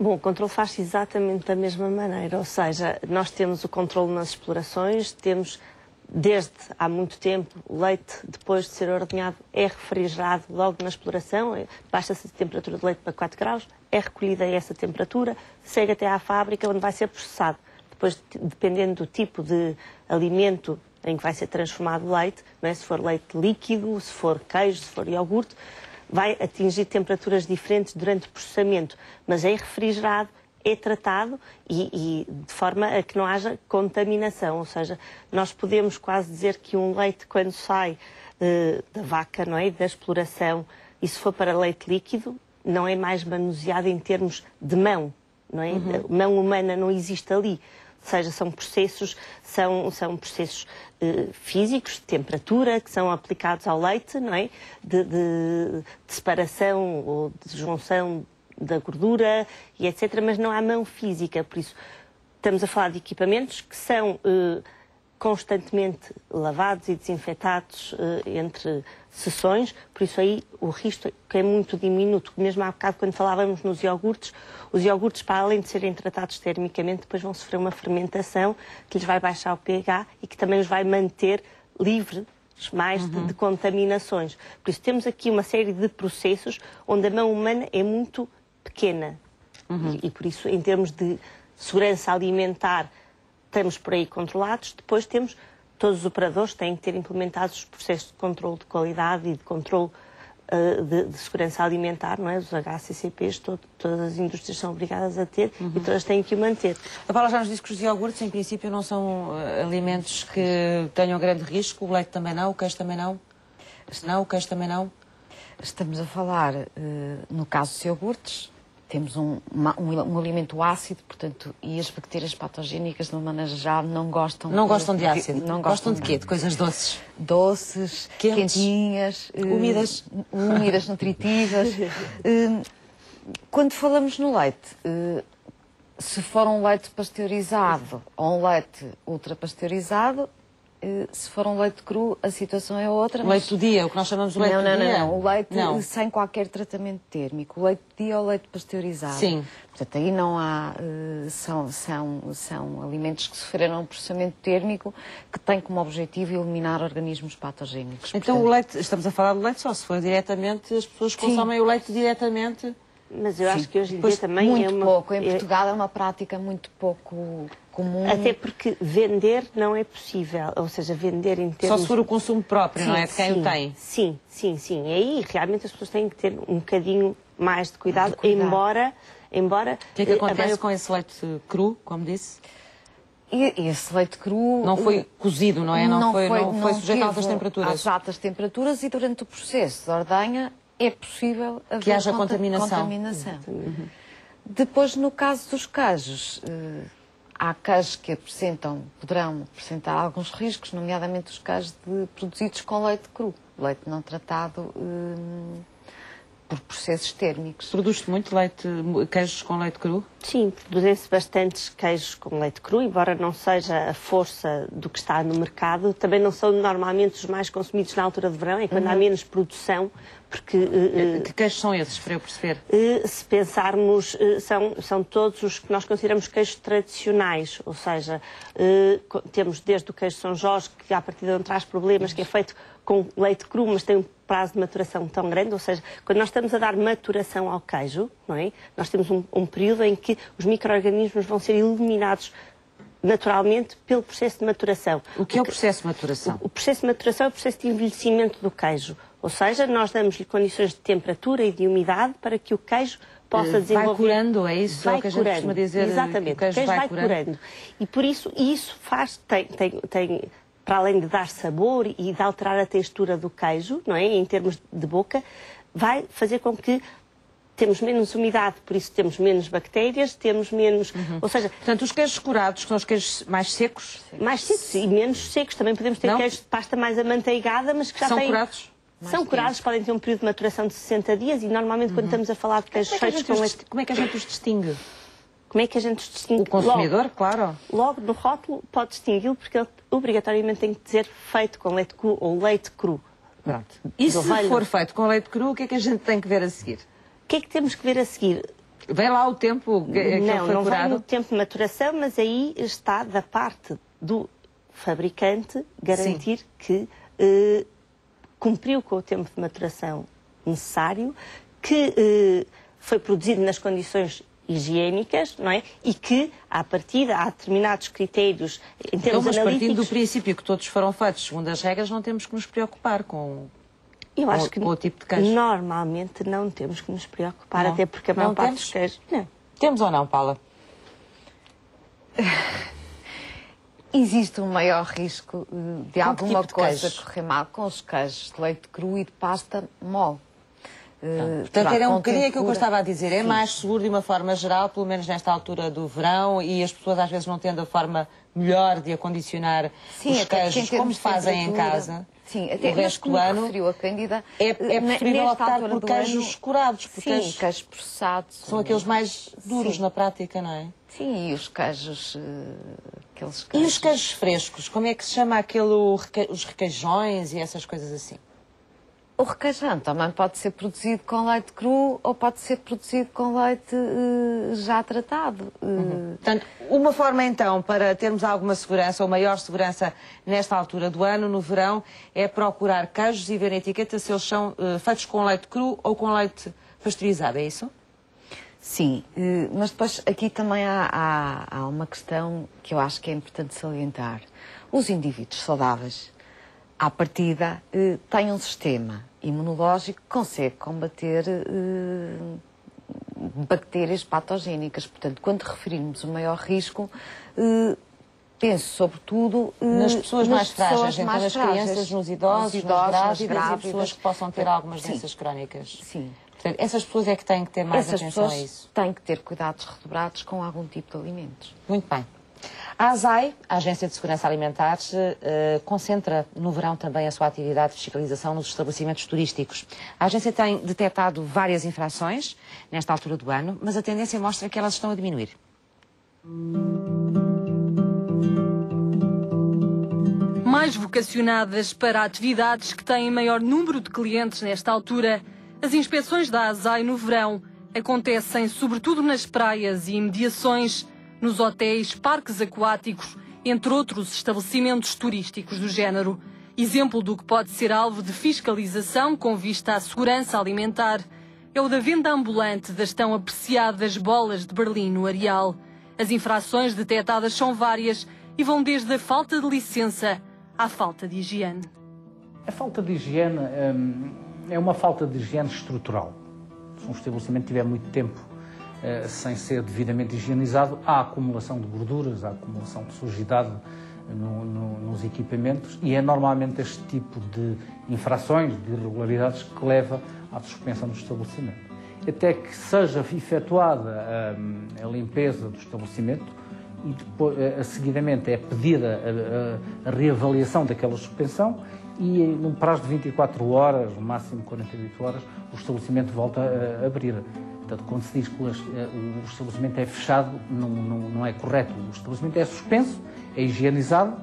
Bom, o controle faz-se exatamente da mesma maneira, ou seja, nós temos o controle nas explorações, temos desde há muito tempo o leite, depois de ser ordenhado, é refrigerado logo na exploração, é, baixa-se a temperatura do leite para 4 graus, é recolhida a essa temperatura, segue até à fábrica onde vai ser processado. Depois, dependendo do tipo de alimento em que vai ser transformado o leite, é? se for leite líquido, se for queijo, se for iogurte, vai atingir temperaturas diferentes durante o processamento, mas é refrigerado, é tratado e, e, de forma a que não haja contaminação. Ou seja, nós podemos quase dizer que um leite, quando sai uh, da vaca, não é, da exploração, e se for para leite líquido, não é mais manuseado em termos de mão, não é? Uhum. Mão humana não existe ali. Seja, são processos, são, são processos eh, físicos, de temperatura, que são aplicados ao leite, não é? De, de, de separação ou de junção da gordura e etc. Mas não há mão física, por isso estamos a falar de equipamentos que são eh, constantemente lavados e desinfetados uh, entre sessões, por isso aí o risco é muito diminuto. Mesmo há bocado, quando falávamos nos iogurtes, os iogurtes, para além de serem tratados termicamente, depois vão sofrer uma fermentação que lhes vai baixar o pH e que também os vai manter livres mais uhum. de, de contaminações. Por isso temos aqui uma série de processos onde a mão humana é muito pequena. Uhum. E, e por isso, em termos de segurança alimentar, temos por aí controlados, depois temos todos os operadores têm que ter implementados os processos de controle de qualidade e de controle uh, de, de, segurança alimentar, não é? Os HCCPs, todo, todas as indústrias são obrigadas a ter uhum. e todas têm que o manter. A Paula já nos disse que os iogurtes, em princípio, não são uh, alimentos que tenham grande risco, o leite também não, o queijo também não? Não, o queijo também não? Estamos a falar, uh, no caso dos iogurtes, temos um, uma, um, um, alimento ácido, portanto, e as bactérias patogénicas, de uma maneira geral, não gostam... Não gostam de, de ácido? Não gostam, gostam de quê? De coisas doces? Doces, Quentes, quentinhas... Úmidas? Uh, úmidas, nutritivas. uh, quando falamos no leite, uh, se for um leite pasteurizado ou um leite ultrapasteurizado, eh, se for um leite cru, a situação é outra. Leite do dia, o que nós chamamos de leite não, não, do dia? Não, não, o leite não. sem qualquer tratamento térmico. O leite do dia ou leite pasteurizado. Sim. Portanto, aí não há. Eh, são, são, são alimentos que sofreram um processamento térmico que têm como objetivo eliminar organismos patogénicos. Então, Portanto, o leite, estamos a falar do leite só se for diretamente, as pessoas consomem Sim. o leite diretamente. Mas eu Sim. acho que hoje em dia também muito é uma... pouco. Em Portugal é uma prática muito pouco comum. Até porque vender não é possível, ou seja, vender em termos... Só se for o consumo próprio, sim, não é? De quem sim, o tem. Sim, sim, sim. E aí realmente as pessoas têm que ter um bocadinho mais de cuidado, de cuidado. embora... embora o que é que acontece maior... com esse leite cru, como disse? E esse leite cru... Não foi cozido, não é? Não, não foi, foi, não foi sujeito a altas temperaturas. Às altas temperaturas e durante o processo de ordenha é possível haver que haja contaminação. contaminação. Uhum. Depois, no caso dos queijos, eh, há queijos que apresentam, poderão apresentar alguns riscos, nomeadamente os queijos de, produzidos com leite cru, leite não tratado hum, por processos térmicos. Produz-se muito leite, queijos com leite cru? Sim, produzem-se bastantes queijos com leite cru, embora não seja a força do que está no mercado, também não são normalmente os mais consumidos na altura de verão, é quando uhum. há menos produção, porque... Uh, que queijos são esses, para eu perceber? Uh, se pensarmos, uh, são, são todos os que nós consideramos queijos tradicionais, ou seja, temos desde o queijo São Jorge, que à partida não traz problemas, que é feito com leite cru, mas tem um prazo de maturação tão grande, ou seja, quando nós estamos a dar maturação ao queijo, não é? nós temos um, um período em que os micro-organismos vão ser eliminados naturalmente pelo processo de maturação. O que é o processo de maturação? O, o processo de maturação é o processo de envelhecimento do queijo. Ou seja, nós damos-lhe condições de temperatura e de umidade para que o queijo possa desenvolver. Vai curando, é isso vai é que a gente curando. costuma dizer? Exatamente, o queijo, o queijo vai, vai curando. curando. E por isso, isso faz, tem, tem, tem, para além de dar sabor e de alterar a textura do queijo, não é? Em termos de boca, vai fazer com que temos menos umidade, por isso temos menos bactérias, temos menos. Uhum. Ou seja, portanto, os queijos curados, que são os queijos mais secos. Mais secos e menos secos. Também podemos ter Não? queijos de pasta mais amanteigada, mas que já são têm. curados? são curados, podem ter um período de maturação de 60 dias e normalmente uhum. quando estamos a falar de queijos feitos com este... Como é que a gente os distingue? Como é que a gente distingue? O consumidor, logo, claro. Logo no rótulo pode distingui-lo porque ele obrigatoriamente tem que dizer feito com leite cru ou leite cru. Pronto. E se for feito com leite cru, o que é que a gente tem que ver a seguir? O que é que temos que ver a seguir? Vem lá o tempo que, que não, foi não curado? Não, não tempo de maturação, mas aí está da parte do fabricante garantir Sim. que eh, cumpriu com o tempo de maturação necessário, que eh, foi produzido nas condições higiênicas, não é? E que, à partida, há determinados critérios em termos então, mas analíticos... partindo do princípio que todos foram feitos segundo as regras, não temos que nos preocupar com, Eu acho que o tipo de queijo? Normalmente não temos que nos preocupar, não. até porque a maior não parte temos? dos queijos... Não. Temos ou não, Paula? Existe um maior risco de com alguma tipo coisa de correr mal com os queijos de leite cru e de pasta mole. Uh, Portanto, era um bocadinho aquilo que eu estava a dizer. É mais seguro de uma forma geral, pelo menos nesta altura do verão, e as pessoas às vezes não tendo a forma melhor de acondicionar Sim, os queijos como fazem em casa. Sim, até o resto do ano a Cândida, é, é preferível optar por queijos ano, curados, sim, queijos processados são aqueles mais duros sim. na prática, não é? Sim, e os queijos, uh, aqueles queijos... E os queijos frescos, como é que se chama aquele, os requeijões e essas coisas assim? O requeijão também pode ser produzido com leite cru ou pode ser produzido com leite uh, já tratado. Uh... Uhum. Portanto, uma forma então para termos alguma segurança ou maior segurança nesta altura do ano, no verão, é procurar queijos e ver na etiqueta se eles são uh, feitos com leite cru ou com leite pasteurizado, é isso? Sim, mas depois aqui também há, há, há uma questão que eu acho que é importante salientar. Os indivíduos saudáveis à partida, eh, tem um sistema imunológico que consegue combater eh, bactérias patogénicas. Portanto, quando referimos o maior risco, eh, penso sobretudo nas pessoas nas mais frágeis, pessoas então mais nas frágeis. crianças, nos idosos, nos idosos nas grávidas, grávidas, e pessoas que possam ter algumas doenças crónicas. Sim. Portanto, essas pessoas é que têm que ter mais Essas atenção a isso. têm que ter cuidados redobrados com algum tipo de alimentos. Muito bem. A ASAI, a Agência de Segurança Alimentar, uh, concentra no verão também a sua atividade de fiscalização nos estabelecimentos turísticos. A agência tem detectado várias infrações nesta altura do ano, mas a tendência mostra que elas estão a diminuir. Mais vocacionadas para atividades que têm maior número de clientes nesta altura, as inspeções da ASAI no verão acontecem sobretudo nas praias e imediações nos hotéis, parques aquáticos, entre outros estabelecimentos turísticos do género. Exemplo do que pode ser alvo de fiscalização com vista à segurança alimentar é o da venda ambulante das tão apreciadas bolas de Berlim no Areal. As infrações detectadas são várias e vão desde a falta de licença à falta de higiene. A falta de higiene hum, é uma falta de higiene estrutural. Se um estabelecimento tiver muito tempo eh, sem ser devidamente higienizado, há acumulação de gorduras, há acumulação de sujidade no, no, nos equipamentos e é normalmente este tipo de infrações, de irregularidades, que leva à suspensão do estabelecimento. Até que seja efetuada a, hum, a limpeza do estabelecimento e depois, a, a seguidamente é pedida a, a, reavaliação daquela suspensão e num prazo de 24 horas, no máximo 48 horas, o estabelecimento volta a abrir. Portanto, quando se diz que eh, o estabelecimento é fechado, não, não, não é correto. O estabelecimento é suspenso, é higienizado,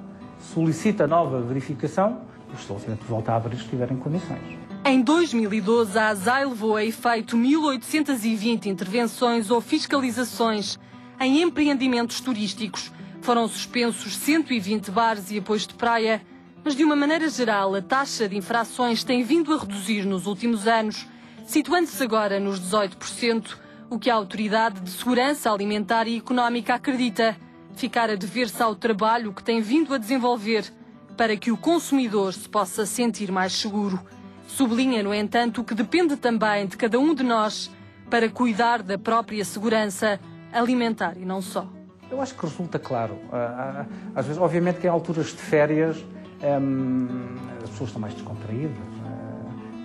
solicita nova verificação o estabelecimento volta a abrir se estiver em condições. Em 2012, a ASAI levou a efeito 1.820 intervenções ou fiscalizações em empreendimentos turísticos. Foram suspensos 120 bares e apoios de praia, mas de uma maneira geral, a taxa de infrações tem vindo a reduzir nos últimos anos situando-se agora nos 18%, o que a Autoridade de Segurança Alimentar e Económica acredita ficar a dever-se ao trabalho que tem vindo a desenvolver para que o consumidor se possa sentir mais seguro. Sublinha, no entanto, que depende também de cada um de nós para cuidar da própria segurança alimentar e não só. Eu acho que resulta claro. Ah, ah, às vezes, obviamente, que em alturas de férias hum, as pessoas estão mais descontraídas, ah,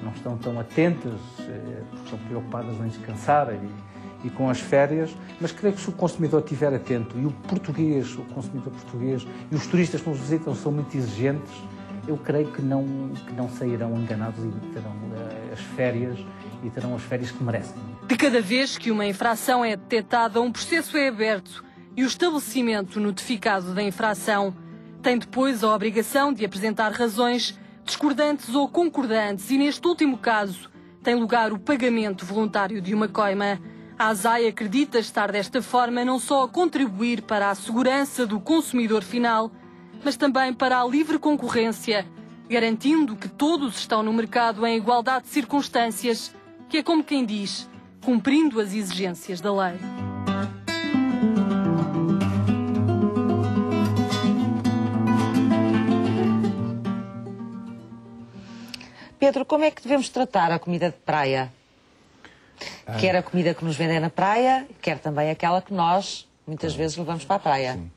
não estão tão atentas, eh, porque estão preocupadas em descansar e, e com as férias, mas creio que se o consumidor estiver atento e o português, o consumidor português e os turistas que nos visitam são muito exigentes, eu creio que não, que não sairão enganados e terão uh, as férias e terão as férias que merecem. De cada vez que uma infração é detectada, um processo é aberto e o estabelecimento notificado da infração tem depois a obrigação de apresentar razões discordantes ou concordantes e, neste último caso, tem lugar o pagamento voluntário de uma coima. A ASAI acredita estar desta forma não só a contribuir para a segurança do consumidor final, mas também para a livre concorrência, garantindo que todos estão no mercado em igualdade de circunstâncias, que é como quem diz, cumprindo as exigências da lei. Pedro, como é que devemos tratar a comida de praia? Ah. Quer a comida que nos vendem na praia, quer também aquela que nós muitas vezes levamos para a praia. Sim.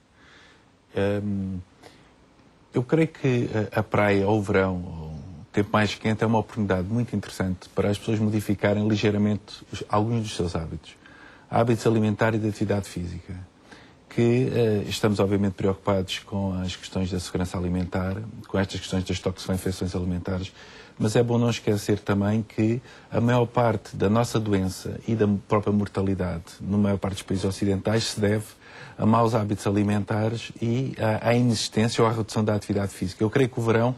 Um, eu creio que a, praia ou o verão, o tempo mais quente, é uma oportunidade muito interessante para as pessoas modificarem ligeiramente os, alguns dos seus hábitos. Hábitos alimentares e de atividade física. Que uh, estamos, obviamente, preocupados com as questões da segurança alimentar, com estas questões das toxicofeições alimentares, mas é bom não esquecer também que a maior parte da nossa doença e da própria mortalidade, na maior parte dos países ocidentais, se deve a maus hábitos alimentares e à, inexistência ou à redução da atividade física. Eu creio que o verão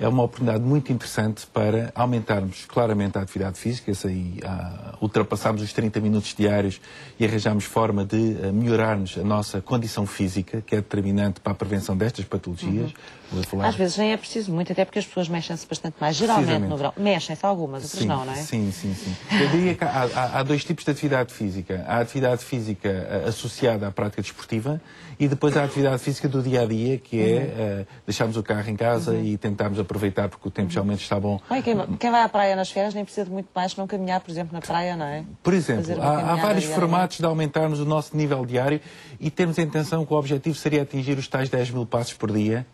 é uma oportunidade muito interessante para aumentarmos claramente a atividade física, esse aí, uh, ultrapassarmos os 30 minutos diários e arranjarmos forma de uh, melhorarmos a nossa condição física, que é determinante para a prevenção destas patologias. Uhum. Às vezes nem é preciso muito, até porque as pessoas mexem-se bastante mais, geralmente no verão. Mexem-se algumas, outras sim, não, não é? Sim, sim, sim. Eu diria que há, há, há dois tipos de atividade física. Há a atividade física uh, associada à prática desportiva e depois há a atividade física do dia a dia, que é uhum. deixarmos o carro em casa uhum. e tentarmos aproveitar porque o tempo realmente está bom. Bem, quem, quem, vai à praia nas férias nem precisa de muito mais não caminhar, por exemplo, na praia, não é? Por exemplo, há, há, vários formatos de aumentarmos o nosso nível diário e termos a intenção que o objetivo seria atingir os tais 10 mil passos por dia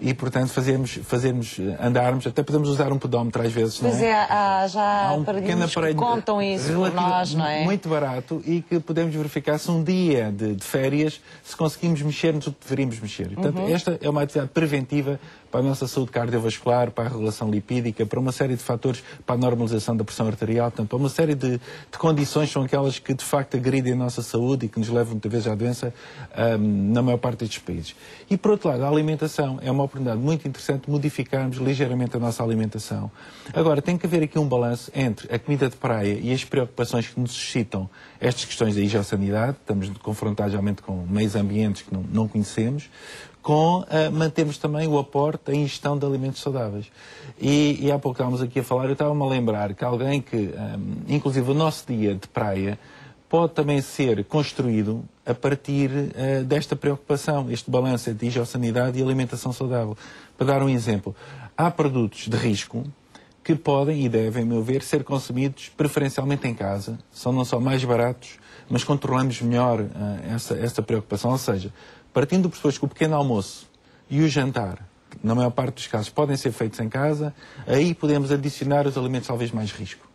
e, portanto, fazemos, fazemos andarmos, até podemos usar um pedómetro às vezes, pois não é? é há já há um pequeno aparelho que contam isso por nós, não é? Muito barato e que podemos verificar se um dia de, de férias, se conseguimos mexer-nos o que deveríamos mexer. Portanto, uhum. esta é uma atividade preventiva para a nossa saúde cardiovascular, para a regulação lipídica, para uma série de fatores, para a normalização da pressão arterial, portanto, para uma série de, de condições são aquelas que de facto agridem a nossa saúde e que nos levam muitas vezes à doença um, na maior parte destes países. E por outro lado, a alimentação é uma oportunidade muito interessante de modificarmos ligeiramente a nossa alimentação. Agora, tem que haver aqui um balanço entre a comida de praia e as preocupações que nos suscitam estas questões da higiene-sanidade, estamos confrontados realmente com meios ambientes que não, não conhecemos, com uh, mantermos também o aporte, a ingestão de alimentos saudáveis. E, e há pouco estávamos aqui a falar, eu estava-me a lembrar que alguém que, um, ah, inclusive o nosso dia de praia, pode também ser construído a partir uh, desta preocupação, este balanço entre higiene e alimentação saudável. Para dar um exemplo, há produtos de risco que podem e devem, a meu ver, ser consumidos preferencialmente em casa. São não só mais baratos, mas controlamos melhor uh, essa, essa preocupação. Ou seja, partindo do pressuposto que o pequeno almoço e o jantar, na maior parte dos casos, podem ser feitos em casa, aí podemos adicionar os alimentos talvez mais risco.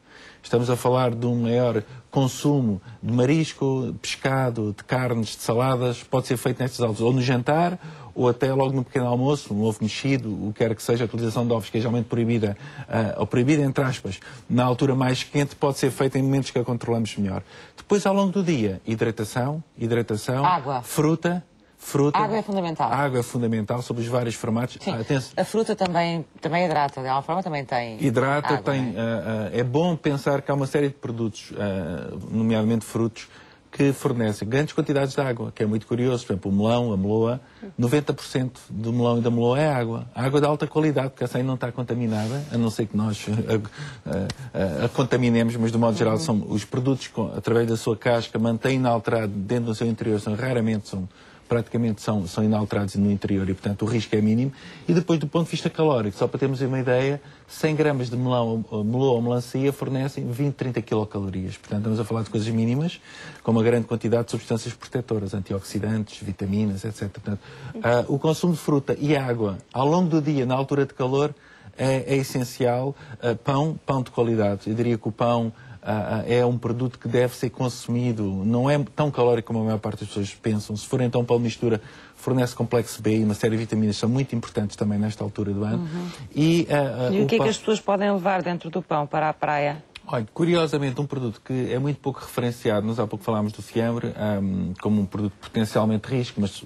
Estamos a falar de um maior consumo de marisco, pescado, de carnes, de saladas, pode ser feito nestas alturas, ou no jantar, ou até logo no pequeno almoço, um ovo mexido, o que quer que seja, a utilização de ovos, que é geralmente proibida, uh, ou proibida entre aspas, na altura mais quente, pode ser feita em momentos que a controlamos melhor. Depois, ao longo do dia, hidratação, hidratação, Água. fruta, fruta. Água é fundamental. Água é fundamental sobre os vários formatos. Sim. Ah, a fruta também, também hidrata, de alguma forma também tem. Hidrata, água, tem. Uh, uh, é bom pensar que há uma série de produtos, uh, nomeadamente frutos, que fornecem grandes quantidades de água, que é muito curioso. Por exemplo, o melão, a meloa, 90% do melão e da meloa é água. Água de alta qualidade, porque essa aí não está contaminada, a não ser que nós a, a, a contaminemos, mas de modo geral são os produtos, através da sua casca, mantêm inalterado dentro do seu interior, são raramente são praticamente são, são inalterados no interior e, portanto, o risco é mínimo. E depois, do ponto de vista calórico, só para termos uma ideia, 100 gramas de melão, melão ou melancia fornecem 20, 30 quilocalorias. Portanto, estamos a falar de coisas mínimas, com uma grande quantidade de substâncias protetoras, antioxidantes, vitaminas, etc. Portanto, uh, o consumo de fruta e água ao longo do dia, na altura de calor, é, é essencial. Uh, pão, pão de qualidade. Eu diria que o pão é um produto que deve ser consumido, não é tão calórico como a maior parte das pessoas pensam. Se for então pão de mistura, fornece complexo B e uma série de vitaminas são muito importantes também nesta altura do ano. Uhum. E, uh, e o, o que é que as pessoas podem levar dentro do pão para a praia? Olha, curiosamente, um produto que é muito pouco referenciado, nós há pouco falámos do fiambre um, como um produto potencialmente risco, mas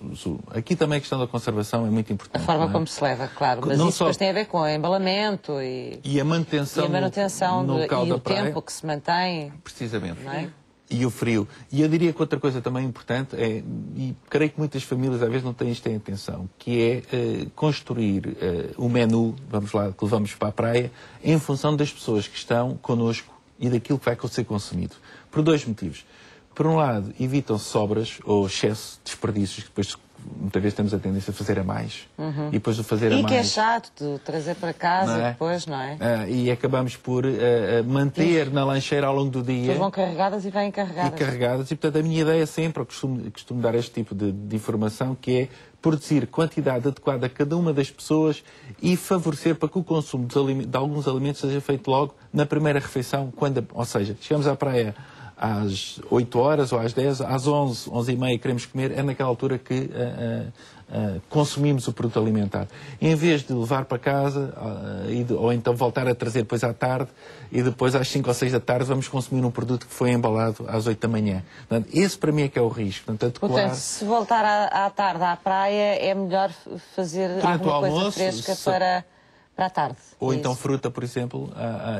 aqui também a questão da conservação é muito importante. A forma é? como se leva, claro, mas não isso só... tem a ver com o embalamento e, e a manutenção, e a manutenção no, no de, e o praia. tempo que se mantém. Precisamente. É? E o frio. E eu diria que outra coisa também importante é, e creio que muitas famílias às vezes não têm isto em atenção, que é uh, construir uh, o menu, vamos lá, que levamos para a praia, em função das pessoas que estão connosco e daquilo que vai ser consumido. Por dois motivos. Por um lado, evitam sobras ou excesso, desperdícios, que depois muitas vezes temos a tendência a fazer a mais. Uhum. E depois de fazer e a mais. E que é chato de trazer para casa não é? depois, não é? Uh, e acabamos por uh, manter na lancheira ao longo do dia. As vão carregadas e vêm carregadas. E carregadas. E portanto a minha ideia é sempre, eu costumo, costumo dar este tipo de, de informação, que é produzir quantidade adequada a cada uma das pessoas e favorecer para que o consumo de, de alguns alimentos seja feito logo na primeira refeição, quando, ou seja, chegamos à praia às 8 horas ou às 10, às 11, 11 e meia queremos comer, é naquela altura que uh, uh, uh, consumimos o produto alimentar. Em vez de levar para casa, de, ou então voltar a trazer depois à tarde, e depois às 5 ou 6 da tarde vamos consumir um produto que foi embalado às 8 da manhã. Portanto, esse para mim é que é o risco. Portanto, Portanto se voltar à, à, tarde à praia, é melhor fazer Durante alguma almoço, coisa fresca se... para, para a tarde. Ou é então isso. fruta, por exemplo,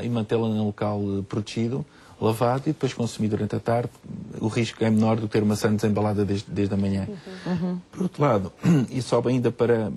e mantê-la num local protegido lavado e depois consumido durante a tarde, o risco é menor do que ter uma maçã desembalada desde, desde a manhã. Uhum. Por outro lado, e sobe ainda para,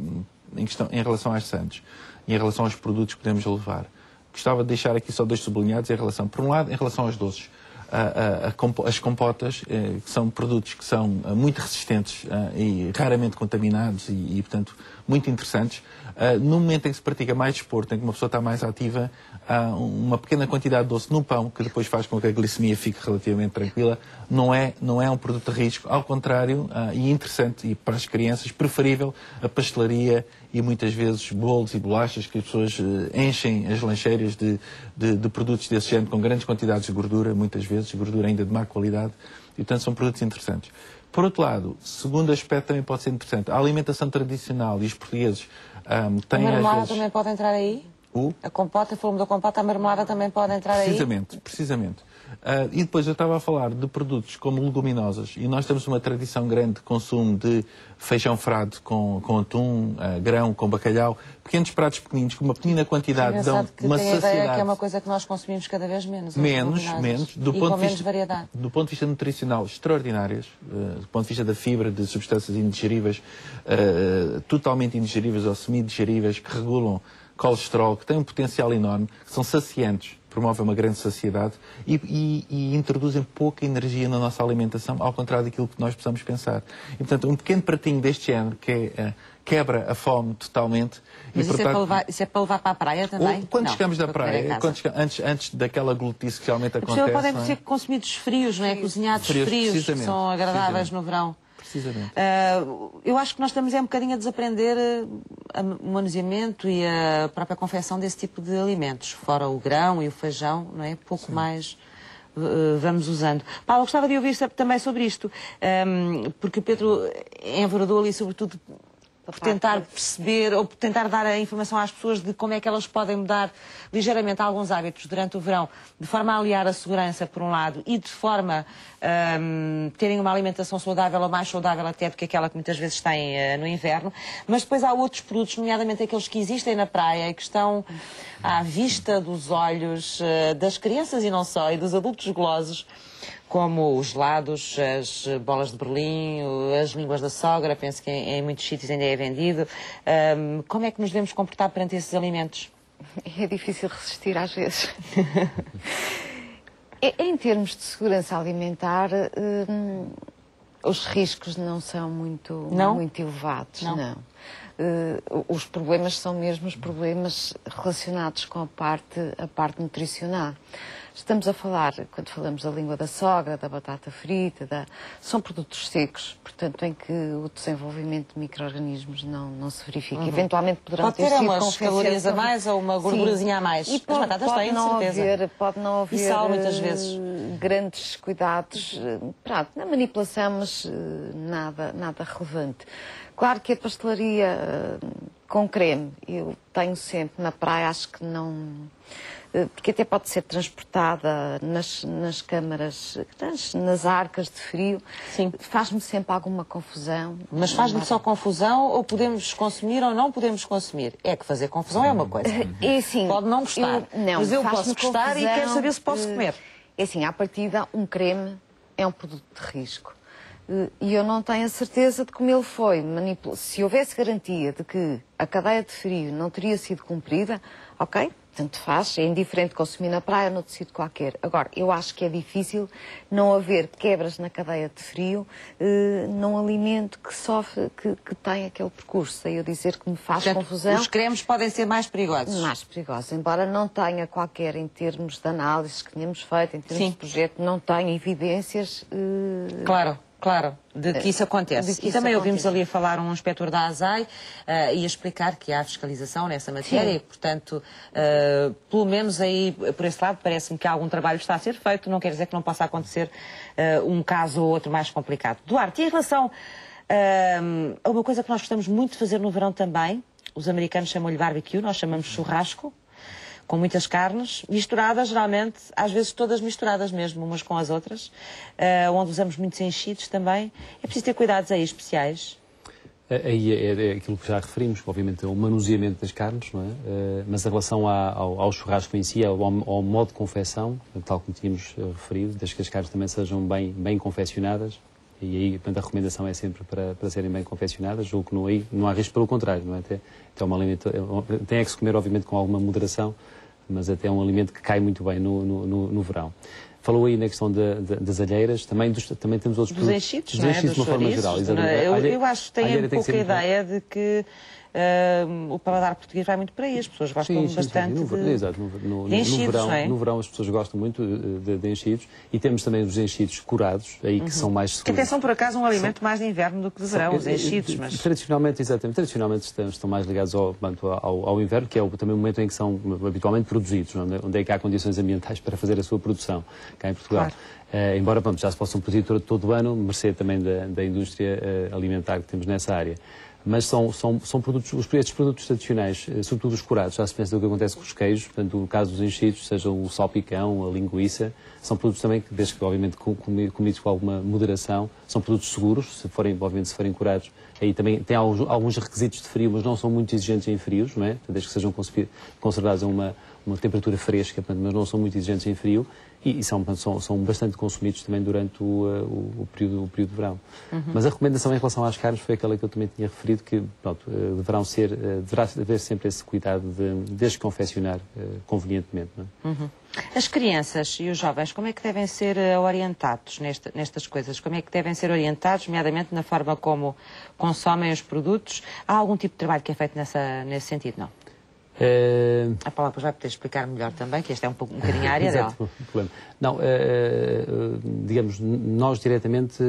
em, questão, em relação às sandes em relação aos produtos que podemos levar, gostava de deixar aqui só dois sublinhados em relação, por um lado, em relação aos doces. A, a, a, as compotas, eh, que são produtos que são uh, muito resistentes uh, e raramente contaminados e, e, portanto, muito interessantes. Uh, no momento em que se pratica mais desporto, em que uma pessoa está mais ativa, há uma pequena quantidade de doce no pão, que depois faz com que a glicemia fique relativamente tranquila, não é, não é um produto de risco. Ao contrário, uh, e interessante, e para as crianças, preferível a pastelaria e muitas vezes bolos e bolachas que as pessoas uh, enchem as lancheiras de, de, de, produtos desse género com grandes quantidades de gordura, muitas vezes, gordura ainda de má qualidade, e portanto são produtos interessantes. Por outro lado, segundo aspecto também pode ser interessante, a alimentação tradicional e os portugueses um, têm a marmelada vezes... também pode entrar aí? O? A compota, falamos da compota, a marmelada também pode entrar precisamente, aí? Precisamente, precisamente. Uh, e depois eu estava a falar de produtos como leguminosas e nós temos uma tradição grande de consumo de feijão frado com, com atum, uh, grão com bacalhau, pequenos pratos pequeninos com uma pequena quantidade é dão que uma tem saciedade. ideia que é uma coisa que nós consumimos cada vez menos. Menos, menos. Do e ponto com de menos vista, variedade. Do ponto de vista nutricional, extraordinárias. Uh, do ponto de vista da fibra, de substâncias indigeríveis, totalmente indigeríveis ou semi-digeríveis, que regulam colesterol, que têm um potencial enorme, que são saciantes, promovem uma grande saciedade e, e, e, introduzem pouca energia na nossa alimentação, ao contrário daquilo que nós possamos pensar. E, portanto, um pequeno pratinho deste género, que é, uh, quebra a fome totalmente. Mas e, isso, portanto, é para levar, isso é para levar para a praia também? Ou, quando não, chegamos da praia, quando antes, antes daquela glutice que realmente acontece... podem é? ser consumidos frios, não é? Cozinhados frios, frios que são agradáveis no verão. Precisamente. Uh, eu acho que nós estamos é um bocadinho a desaprender ah, o manuseamento e a própria confecção desse tipo de alimentos, fora o grão e o feijão, não é? Pouco Sim. mais uh, vamos usando. Paulo, gostava de ouvir também sobre isto, porque Pedro enveredou ali sobretudo por tentar perceber ou por tentar dar a informação às pessoas de como é que elas podem mudar ligeiramente alguns hábitos durante o verão, de forma a aliar a segurança, por um lado, e de forma a um, terem uma alimentação saudável ou mais saudável até do que aquela que muitas vezes têm uh, no inverno. Mas depois há outros produtos, nomeadamente aqueles que existem na praia e que estão à vista dos olhos uh, das crianças e não só, e dos adultos golosos, como os gelados, as bolas de Berlim, as línguas da sogra, penso que em, em muitos sítios ainda é vendido. Um, como é que nos devemos comportar perante esses alimentos? É difícil resistir às vezes. em termos de segurança alimentar, hum, Os riscos não são muito, não? muito elevados, não. não. Uh, os problemas são mesmo os problemas relacionados com a parte, a parte nutricional. Estamos a falar, quando falamos da língua da sogra, da batata frita, da... são produtos secos, portanto, em que o desenvolvimento de micro-organismos não, não se verifica. Uhum. Eventualmente poderão pode ter, ter umas calorias a mais ou uma gordurazinha a mais. E pode, As batatas pode têm, não certeza. Haver, pode não haver e sal, muitas vezes. Eh, grandes cuidados eh, pronto, na manipulação, mas eh, nada, nada relevante. Claro que a pastelaria com creme, eu tenho sempre na praia, acho que não porque até pode ser transportada nas, nas câmaras, nas, nas arcas de frio. Sim. Faz-me sempre alguma confusão. Mas faz-me só confusão ou podemos consumir ou não podemos consumir? É que fazer confusão é uma coisa. É assim, pode não gostar, eu, não, mas eu posso gostar e quero saber se posso comer. É assim, à partida, um creme é um produto de risco. Eh, e eu não tenho a certeza de como ele foi manipulado. Se houvesse garantia de que a cadeia de frio não teria sido cumprida, ok, tanto faz, é indiferente consumir na praia ou no tecido qualquer. Agora, eu acho que é difícil não haver quebras na cadeia de frio eh, num alimento que sofre, que, que tem aquele percurso. Aí eu dizer que me faz Portanto, confusão. Os cremes podem ser mais perigosos. Mais perigosos, embora não tenha qualquer, em termos de análise que tínhamos feito, em termos Sim. de projeto, não tenha evidências. Eh... Claro. Claro, de que isso acontece. Que e também ouvimos ali a falar um inspetor da ASAI uh, e a explicar que há fiscalização nessa matéria Sim. e, portanto, uh, pelo menos aí, por esse lado, parece-me que algum trabalho está a ser feito, não quer dizer que não possa acontecer uh, um caso ou outro mais complicado. Duarte, e em relação a uma coisa que nós gostamos muito de fazer no verão também, os americanos chamam-lhe barbecue, nós chamamos churrasco, com muitas carnes, misturadas geralmente, às vezes todas misturadas mesmo, umas com as outras, uh, onde usamos muitos enchidos também. É preciso ter cuidados aí especiais. Aí é, é, aquilo que já referimos, obviamente é o manuseamento das carnes, não é? Uh, mas em relação ao, ao, churrasco em si, ao, ao, modo de confecção, tal como tínhamos referido, desde que as carnes também sejam bem, bem confeccionadas, e aí portanto, a recomendação é sempre para, para serem bem confeccionadas, ou que não, aí, não há risco pelo contrário, não é? Até, até uma alimento, tem é que se comer obviamente com alguma moderação, mas até é um alimento que cai muito bem no, no, no, verão. Falou aí na questão de, de, das alheiras, também, dos, também temos outros dos produtos. Enchidos, dos enchidos, de uma forma geral. É? Eu, eu, acho que tem um pouco a ideia de que uh, o paladar português vai muito para aí, as pessoas gostam sim, sim, bastante sim, no, de, exato, no, no, de enchidos, no verão, é? no verão as pessoas gostam muito de, de, enchidos e temos também os enchidos curados, aí que uhum. são mais seguros. Que até são por acaso um alimento são, mais de inverno do que de verão, são, os enchidos, mas... Tradicionalmente, exatamente, tradicionalmente estão, estão mais ligados ao, ao, ao, inverno, que é o, também o momento em que são habitualmente produzidos, onde, onde é que há condições ambientais para fazer a sua produção, cá em Portugal. Claro. Uh, embora vamos, já se possam produzir todo, todo o ano, mercê também da, da indústria uh, alimentar que temos nessa área mas são, são, são produtos, os, estes produtos tradicionais, eh, sobretudo os curados, já se pensa do que acontece com os queijos, portanto, no caso dos enchidos, seja o salpicão, a linguiça, são produtos também que, desde que, obviamente, comidos com alguma moderação, são produtos seguros, se forem, obviamente, se forem curados. Aí também tem alguns, alguns requisitos de frio, mas não são muito exigentes em frios, não é? Desde que sejam conservados a uma, uma temperatura fresca, mas não são muito exigentes em frio e, e são, são, são, bastante consumidos também durante o, uh, o, o, período, o período de verão. Uhum. Mas a recomendação em relação às carnes foi aquela que eu também tinha referido, que pronto, uh, deverão ser, uh, deverá haver sempre esse cuidado de desconfeccionar convenientemente. É? Uhum. As crianças e os jovens, como é que devem ser orientados nesta, nestas coisas? Como é que devem ser orientados, nomeadamente na forma como consomem os produtos? Há algum tipo de trabalho que é feito nessa, nesse sentido? Não? Uh... A Paula vai poder explicar melhor também, que esta é um, pouco, um bocadinho a área dela. Não, uh, uh, digamos, nós diretamente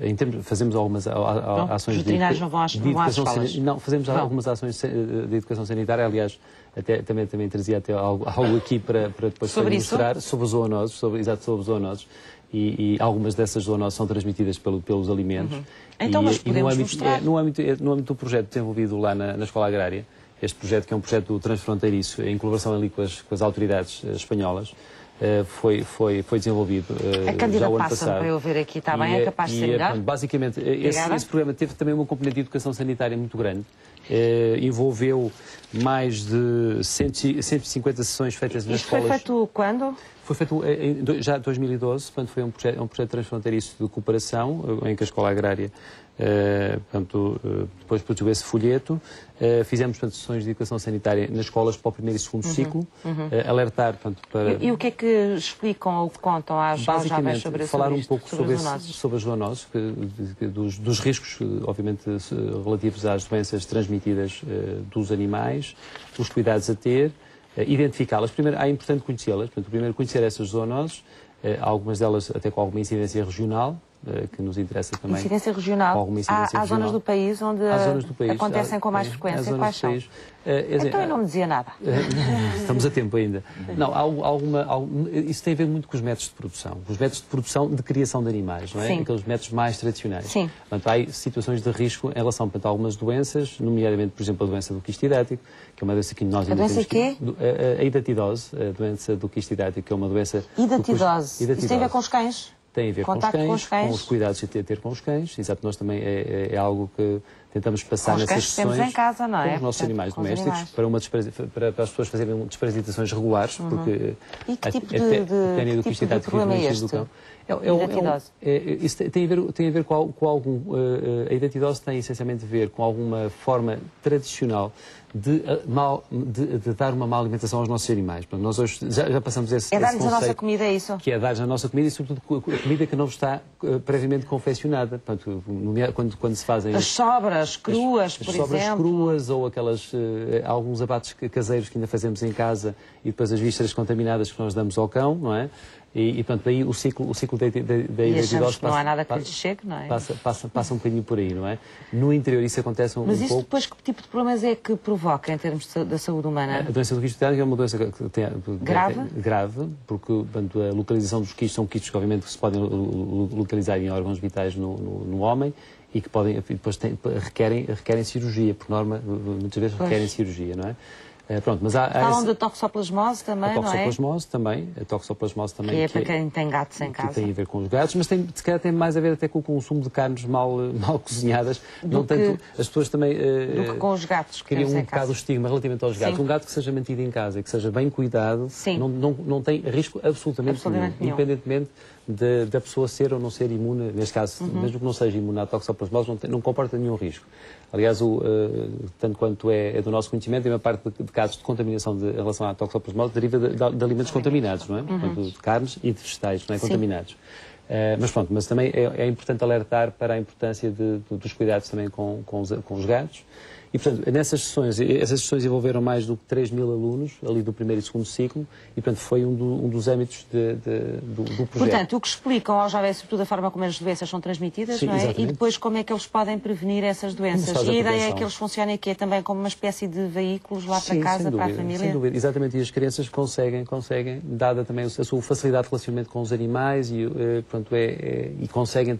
em termos, fazemos algumas Bom, ações... Os veterinários não vão às, não às escolas? Não, fazemos algumas ações de educação sanitária, aliás, até, também, também trazia até algo, algo aqui para, para depois sobre mostrar, sobre os zoonoses, sobre, exato, sobre os zoonoses. E, e, algumas dessas zoonoses são transmitidas pelo, pelos alimentos. Uhum. Então, e, mas podemos no âmbito, mostrar... É, no, âmbito, é, no âmbito do projeto desenvolvido lá na, na Escola Agrária, este projeto, que é um projeto transfronteiriço, em colaboração ali com as, com as autoridades eh, espanholas, uh, foi, foi, foi desenvolvido uh, a já o ano passado. para eu ver aqui, está bem? É capaz de ser melhor? Basicamente, esse, esse, programa teve também uma componente de educação sanitária muito grande. Uh, envolveu mais de 100, 150 sessões feitas nas escolas. foi feito quando? Foi feito em, já em 2012, portanto foi um projeto, um projeto transfronteiriço de cooperação, em que a Escola Agrária Uh, portanto, uh, depois produziu esse folheto. Uh, fizemos portanto, sessões de educação sanitária nas escolas para o primeiro e segundo uhum, ciclo. Uhum. alertar portanto, para. E, e, o que é que explicam ou contam às Basicamente, sobre falar um pouco sobre, sobre, esse, sobre as zoonoses, dos, dos, riscos, obviamente, relativos às doenças transmitidas dos animais, os cuidados a ter, identificá-las. Primeiro, é importante conhecê-las. Portanto, primeiro, conhecer essas zoonoses, algumas delas até com alguma incidência regional eh, que nos interessa também. Incidência regional. Alguma incidência há, há zonas do país onde do país, acontecem há, com mais frequência. Quais são? País, uh, então eu não me dizia nada. Estamos a tempo ainda. Não, há alguma, alguma, isso tem a ver muito com os métodos de produção. Os métodos de produção de criação de animais, não é? Sim. Aqueles métodos mais tradicionais. Sim. Portanto, há situações de risco em relação portanto, a algumas doenças, nomeadamente, por exemplo, a doença do quisto hidrático, que é uma doença que nós ainda a doença quê? a, a, hidatidose, a doença do quisto hidrático, que é uma doença... Hidatidose. Cujo... Isso tem a ver com os cães? Tem a ver com os, cães, com os, cães, com os cuidados que tem a ter com os cães. Exato, nós também é, é, é algo que tentamos passar nessas sessões em casa, não é? com os nossos animais domésticos animais. Para, uma para, para, as pessoas fazerem desparasitações regulares, uhum. porque e que tipo de, de, de, tipo de problema é este? Do é, é, é, é, isso tem a ver, tem a ver com, com algum. Uh, a identidose tem essencialmente a ver com alguma forma tradicional de, uh, mal, de, de, dar uma má alimentação aos nossos animais. Portanto, nós hoje já, já passamos esse. É dar-lhes a nossa comida, é isso? Que é dar-lhes a nossa comida e, sobretudo, a comida que não está uh, previamente confeccionada. Portanto, quando, quando se fazem. As sobras cruas, as, por as sobras exemplo. cruas ou aquelas. alguns abates caseiros que ainda fazemos em casa e depois as vísceras contaminadas que nós damos ao cão, não é? E, e portanto, daí o ciclo, o ciclo da, da, da e achamos que não há nada que lhes chegue, não é? Passa, passa, passa um bocadinho por aí, não é? No interior isso acontece um, Mas um isso pouco... depois que tipo de problemas é que provoca em termos de, da saúde humana? A doença do quisto é uma doença que tem, grave? É, grave, porque portanto, a localização dos quistos são quistos que obviamente se podem localizar em órgãos vitais no, no, no homem e que podem, depois tem, requerem, requerem cirurgia, por norma, muitas vezes requerem pois. cirurgia, não é? É, pronto, mas há, há Falam esse... de toxoplasmose também, a toxoplasmose não é? também, a toxoplasmose também. Que é para que quem tem gatos em casa. Que tem a ver com os gatos, mas tem, se calhar tem mais a ver até com o consumo de carnes mal, mal cozinhadas. Do não que, tanto, as pessoas também... Uh, do que com os gatos que Criam um bocado o estigma relativamente aos gatos. Sim. Um gato que seja mantido em casa e que seja bem cuidado, não, não, não tem risco absolutamente, absolutamente nenhum, independentemente de, da pessoa ser ou não ser imune, neste caso, uhum. mesmo que não seja imune à toxoplasmose, não, tem, não comporta nenhum risco. Aliás, o, uh, tanto quanto é, é, do nosso conhecimento, a maior parte de, de, casos de contaminação de, em relação à toxoplasmose deriva de, de, de alimentos contaminados, não é? Uhum. Portanto, de carnes e de vegetais, não é? Sim. Contaminados. Uh, mas pronto, mas também é, é, importante alertar para a importância dos cuidados também com, com, os, com os gatos. E, portanto, nessas sessões, essas sessões envolveram mais do que 3 mil alunos, ali do primeiro e segundo ciclo, e, portanto, foi um, do, um dos âmbitos de, de, do, do, projeto. Portanto, o que explicam aos jovens, sobretudo, a forma como as doenças são transmitidas, Sim, não é? Exatamente. E depois como é que eles podem prevenir essas doenças. E a ideia é que eles funcionem aqui também como uma espécie de veículos lá Sim, para casa, dúvida, para a família? Sem dúvida, exatamente. E as crianças conseguem, conseguem, dada também a sua facilidade de relacionamento com os animais, e, eh, pronto, é, é, e conseguem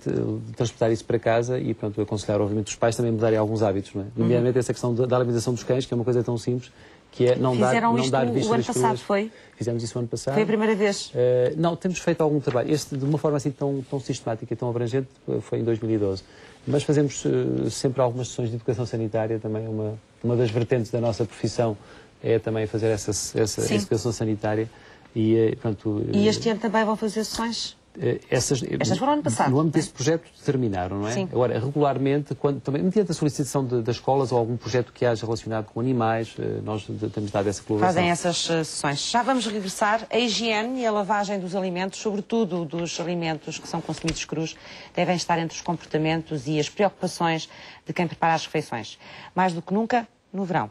transportar isso para casa e, pronto, aconselhar, obviamente, os pais também mudarem alguns hábitos, não é? Uhum. Essa questão da alimentação dos cães, que é uma coisa tão simples, que é não Fizeram dar, não dar isto o ano passado, foi? Fizemos isso o ano passado. Foi a primeira vez? Uh, não, temos feito algum trabalho. Este, de uma forma assim tão, tão sistemática e tão abrangente, foi em 2012. Mas fazemos uh, sempre algumas sessões de educação sanitária, também uma, uma das vertentes da nossa profissão é também fazer essa, essa educação sanitária. E, eh, pronto, e este ano também vão fazer sessões? Eh, essas, Estas foram ano passado. No âmbito desse projeto terminaram, não é? Sim. Agora, regularmente, quando, também, mediante a solicitação de, das escolas ou algum projeto que haja relacionado com animais, eh, nós temos dado essa colaboração. Fazem essas uh, sessões. Já vamos regressar. A higiene e a lavagem dos alimentos, sobretudo dos alimentos que são consumidos crus, devem estar entre os comportamentos e as preocupações de quem prepara as refeições. Mais do que nunca, no verão.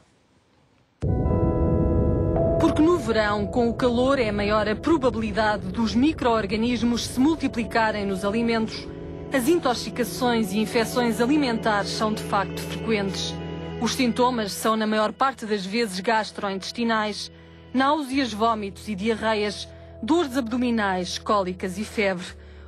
Porque no verão, com o calor, é maior a probabilidade dos micro-organismos se multiplicarem nos alimentos. As intoxicações e infecções alimentares são de facto frequentes. Os sintomas são, na maior parte das vezes, gastrointestinais, náuseas, vômitos e diarreias, dores abdominais, cólicas e febre.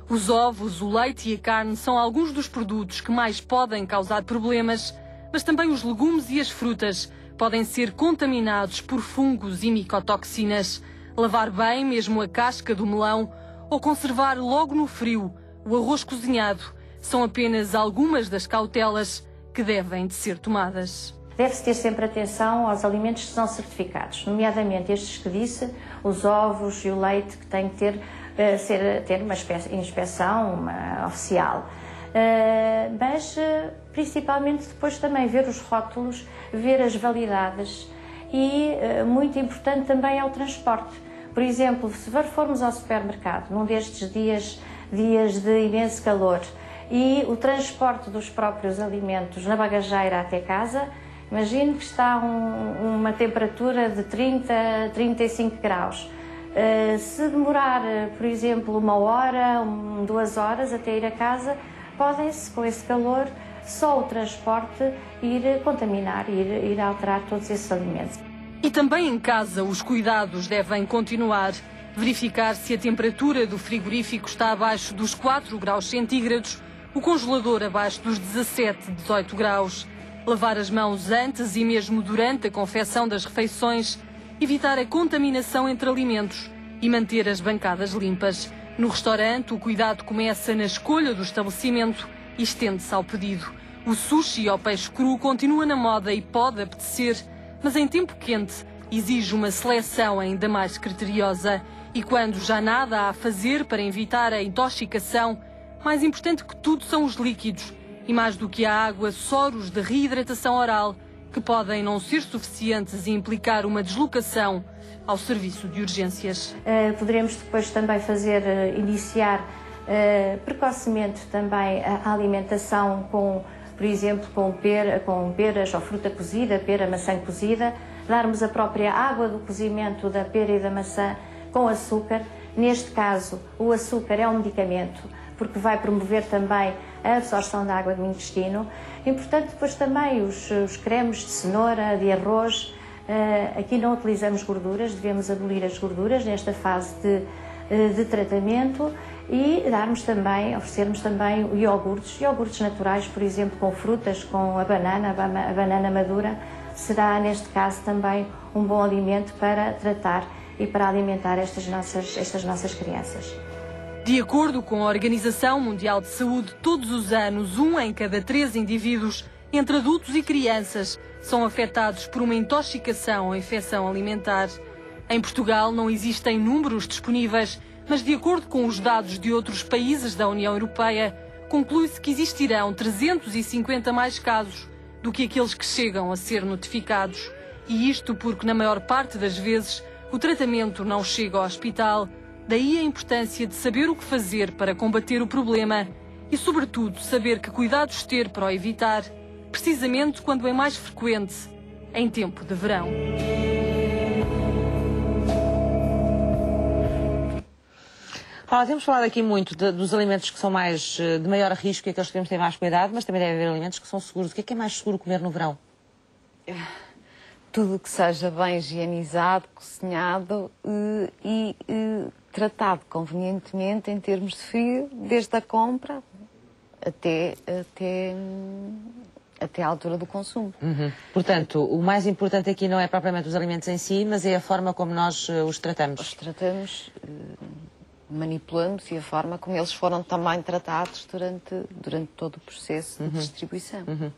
Os ovos, o leite e a carne são alguns dos produtos que mais podem causar problemas, mas também os legumes e as frutas podem ser contaminados por fungos e micotoxinas. Lavar bem mesmo a casca do melão ou conservar logo no frio o arroz cozinhado são apenas algumas das cautelas que devem de ser tomadas. Deve-se ter sempre atenção aos alimentos que são certificados, nomeadamente estes que disse, os ovos e o leite, que têm que ter, uh, ser, ter uma inspeção uma, oficial. Uh, mas uh, principalmente depois também ver os rótulos, ver as validades e uh, muito importante também é o transporte. Por exemplo, se formos ao supermercado num destes dias, dias de imenso calor e o transporte dos próprios alimentos na bagageira até casa, imagino que está um, uma temperatura de 30, 35 graus. se demorar, por exemplo, uma hora, um, duas horas até ir a casa, podem-se, com esse calor, só o transporte ir contaminar, ir, ir alterar todos esses alimentos. E também em casa os cuidados devem continuar. Verificar se a temperatura do frigorífico está abaixo dos 4 graus centígrados, o congelador abaixo dos 17, 18 graus. Lavar as mãos antes e mesmo durante a confecção das refeições. Evitar a contaminação entre alimentos e manter as bancadas limpas. No restaurante, o cuidado começa na escolha do estabelecimento e estende-se ao pedido. O sushi ao peixe cru continua na moda e pode apetecer, mas em tempo quente exige uma seleção ainda mais criteriosa. E quando já nada há a fazer para evitar a intoxicação, mais importante que tudo são os líquidos. E mais do que a água, soros de reidratação oral, que podem não ser suficientes e implicar uma deslocação ao serviço de urgências. Uh, poderemos depois também fazer, uh, iniciar uh, precocemente também a alimentação com, por exemplo, com, pera, com peras ou fruta cozida, pera, maçã cozida, darmos a própria água do cozimento da pera e da maçã com açúcar. Neste caso, o açúcar é um medicamento porque vai promover também a absorção da água do intestino. Importante depois também os, os cremes de cenoura, de arroz, Uh, aqui não utilizamos gorduras, devemos abolir as gorduras nesta fase de, uh, de tratamento e darmos também, oferecermos também iogurtes, iogurtes naturais, por exemplo, com frutas, com a banana, a banana madura, será neste caso também um bom alimento para tratar e para alimentar estas nossas, estas nossas crianças. De acordo com a Organização Mundial de Saúde, todos os anos, um em cada três indivíduos, entre adultos e crianças, são afetados por uma intoxicação ou infecção alimentar. Em Portugal não existem números disponíveis, mas de acordo com os dados de outros países da União Europeia, conclui-se que existirão 350 mais casos do que aqueles que chegam a ser notificados. E isto porque, na maior parte das vezes, o tratamento não chega ao hospital. Daí a importância de saber o que fazer para combater o problema e, sobretudo, saber que cuidados ter para o evitar precisamente quando é mais frequente, em tempo de verão. Paula, temos falado aqui muito de, dos alimentos que são mais eh, de maior risco e aqueles que devemos ter mais cuidado, mas também deve haver alimentos que são seguros. O que é que é mais seguro comer no verão? Tudo que seja bem higienizado, cozinhado uh, e uh, tratado convenientemente em termos de frio, desde a compra até, até até à altura do consumo. Uhum. Portanto, o mais importante aqui não é propriamente os alimentos em si, mas é a forma como nós uh, os tratamos. Os tratamos, uh, manipulamos e a forma como eles foram também tratados durante, durante todo o processo uhum. de distribuição. Uhum.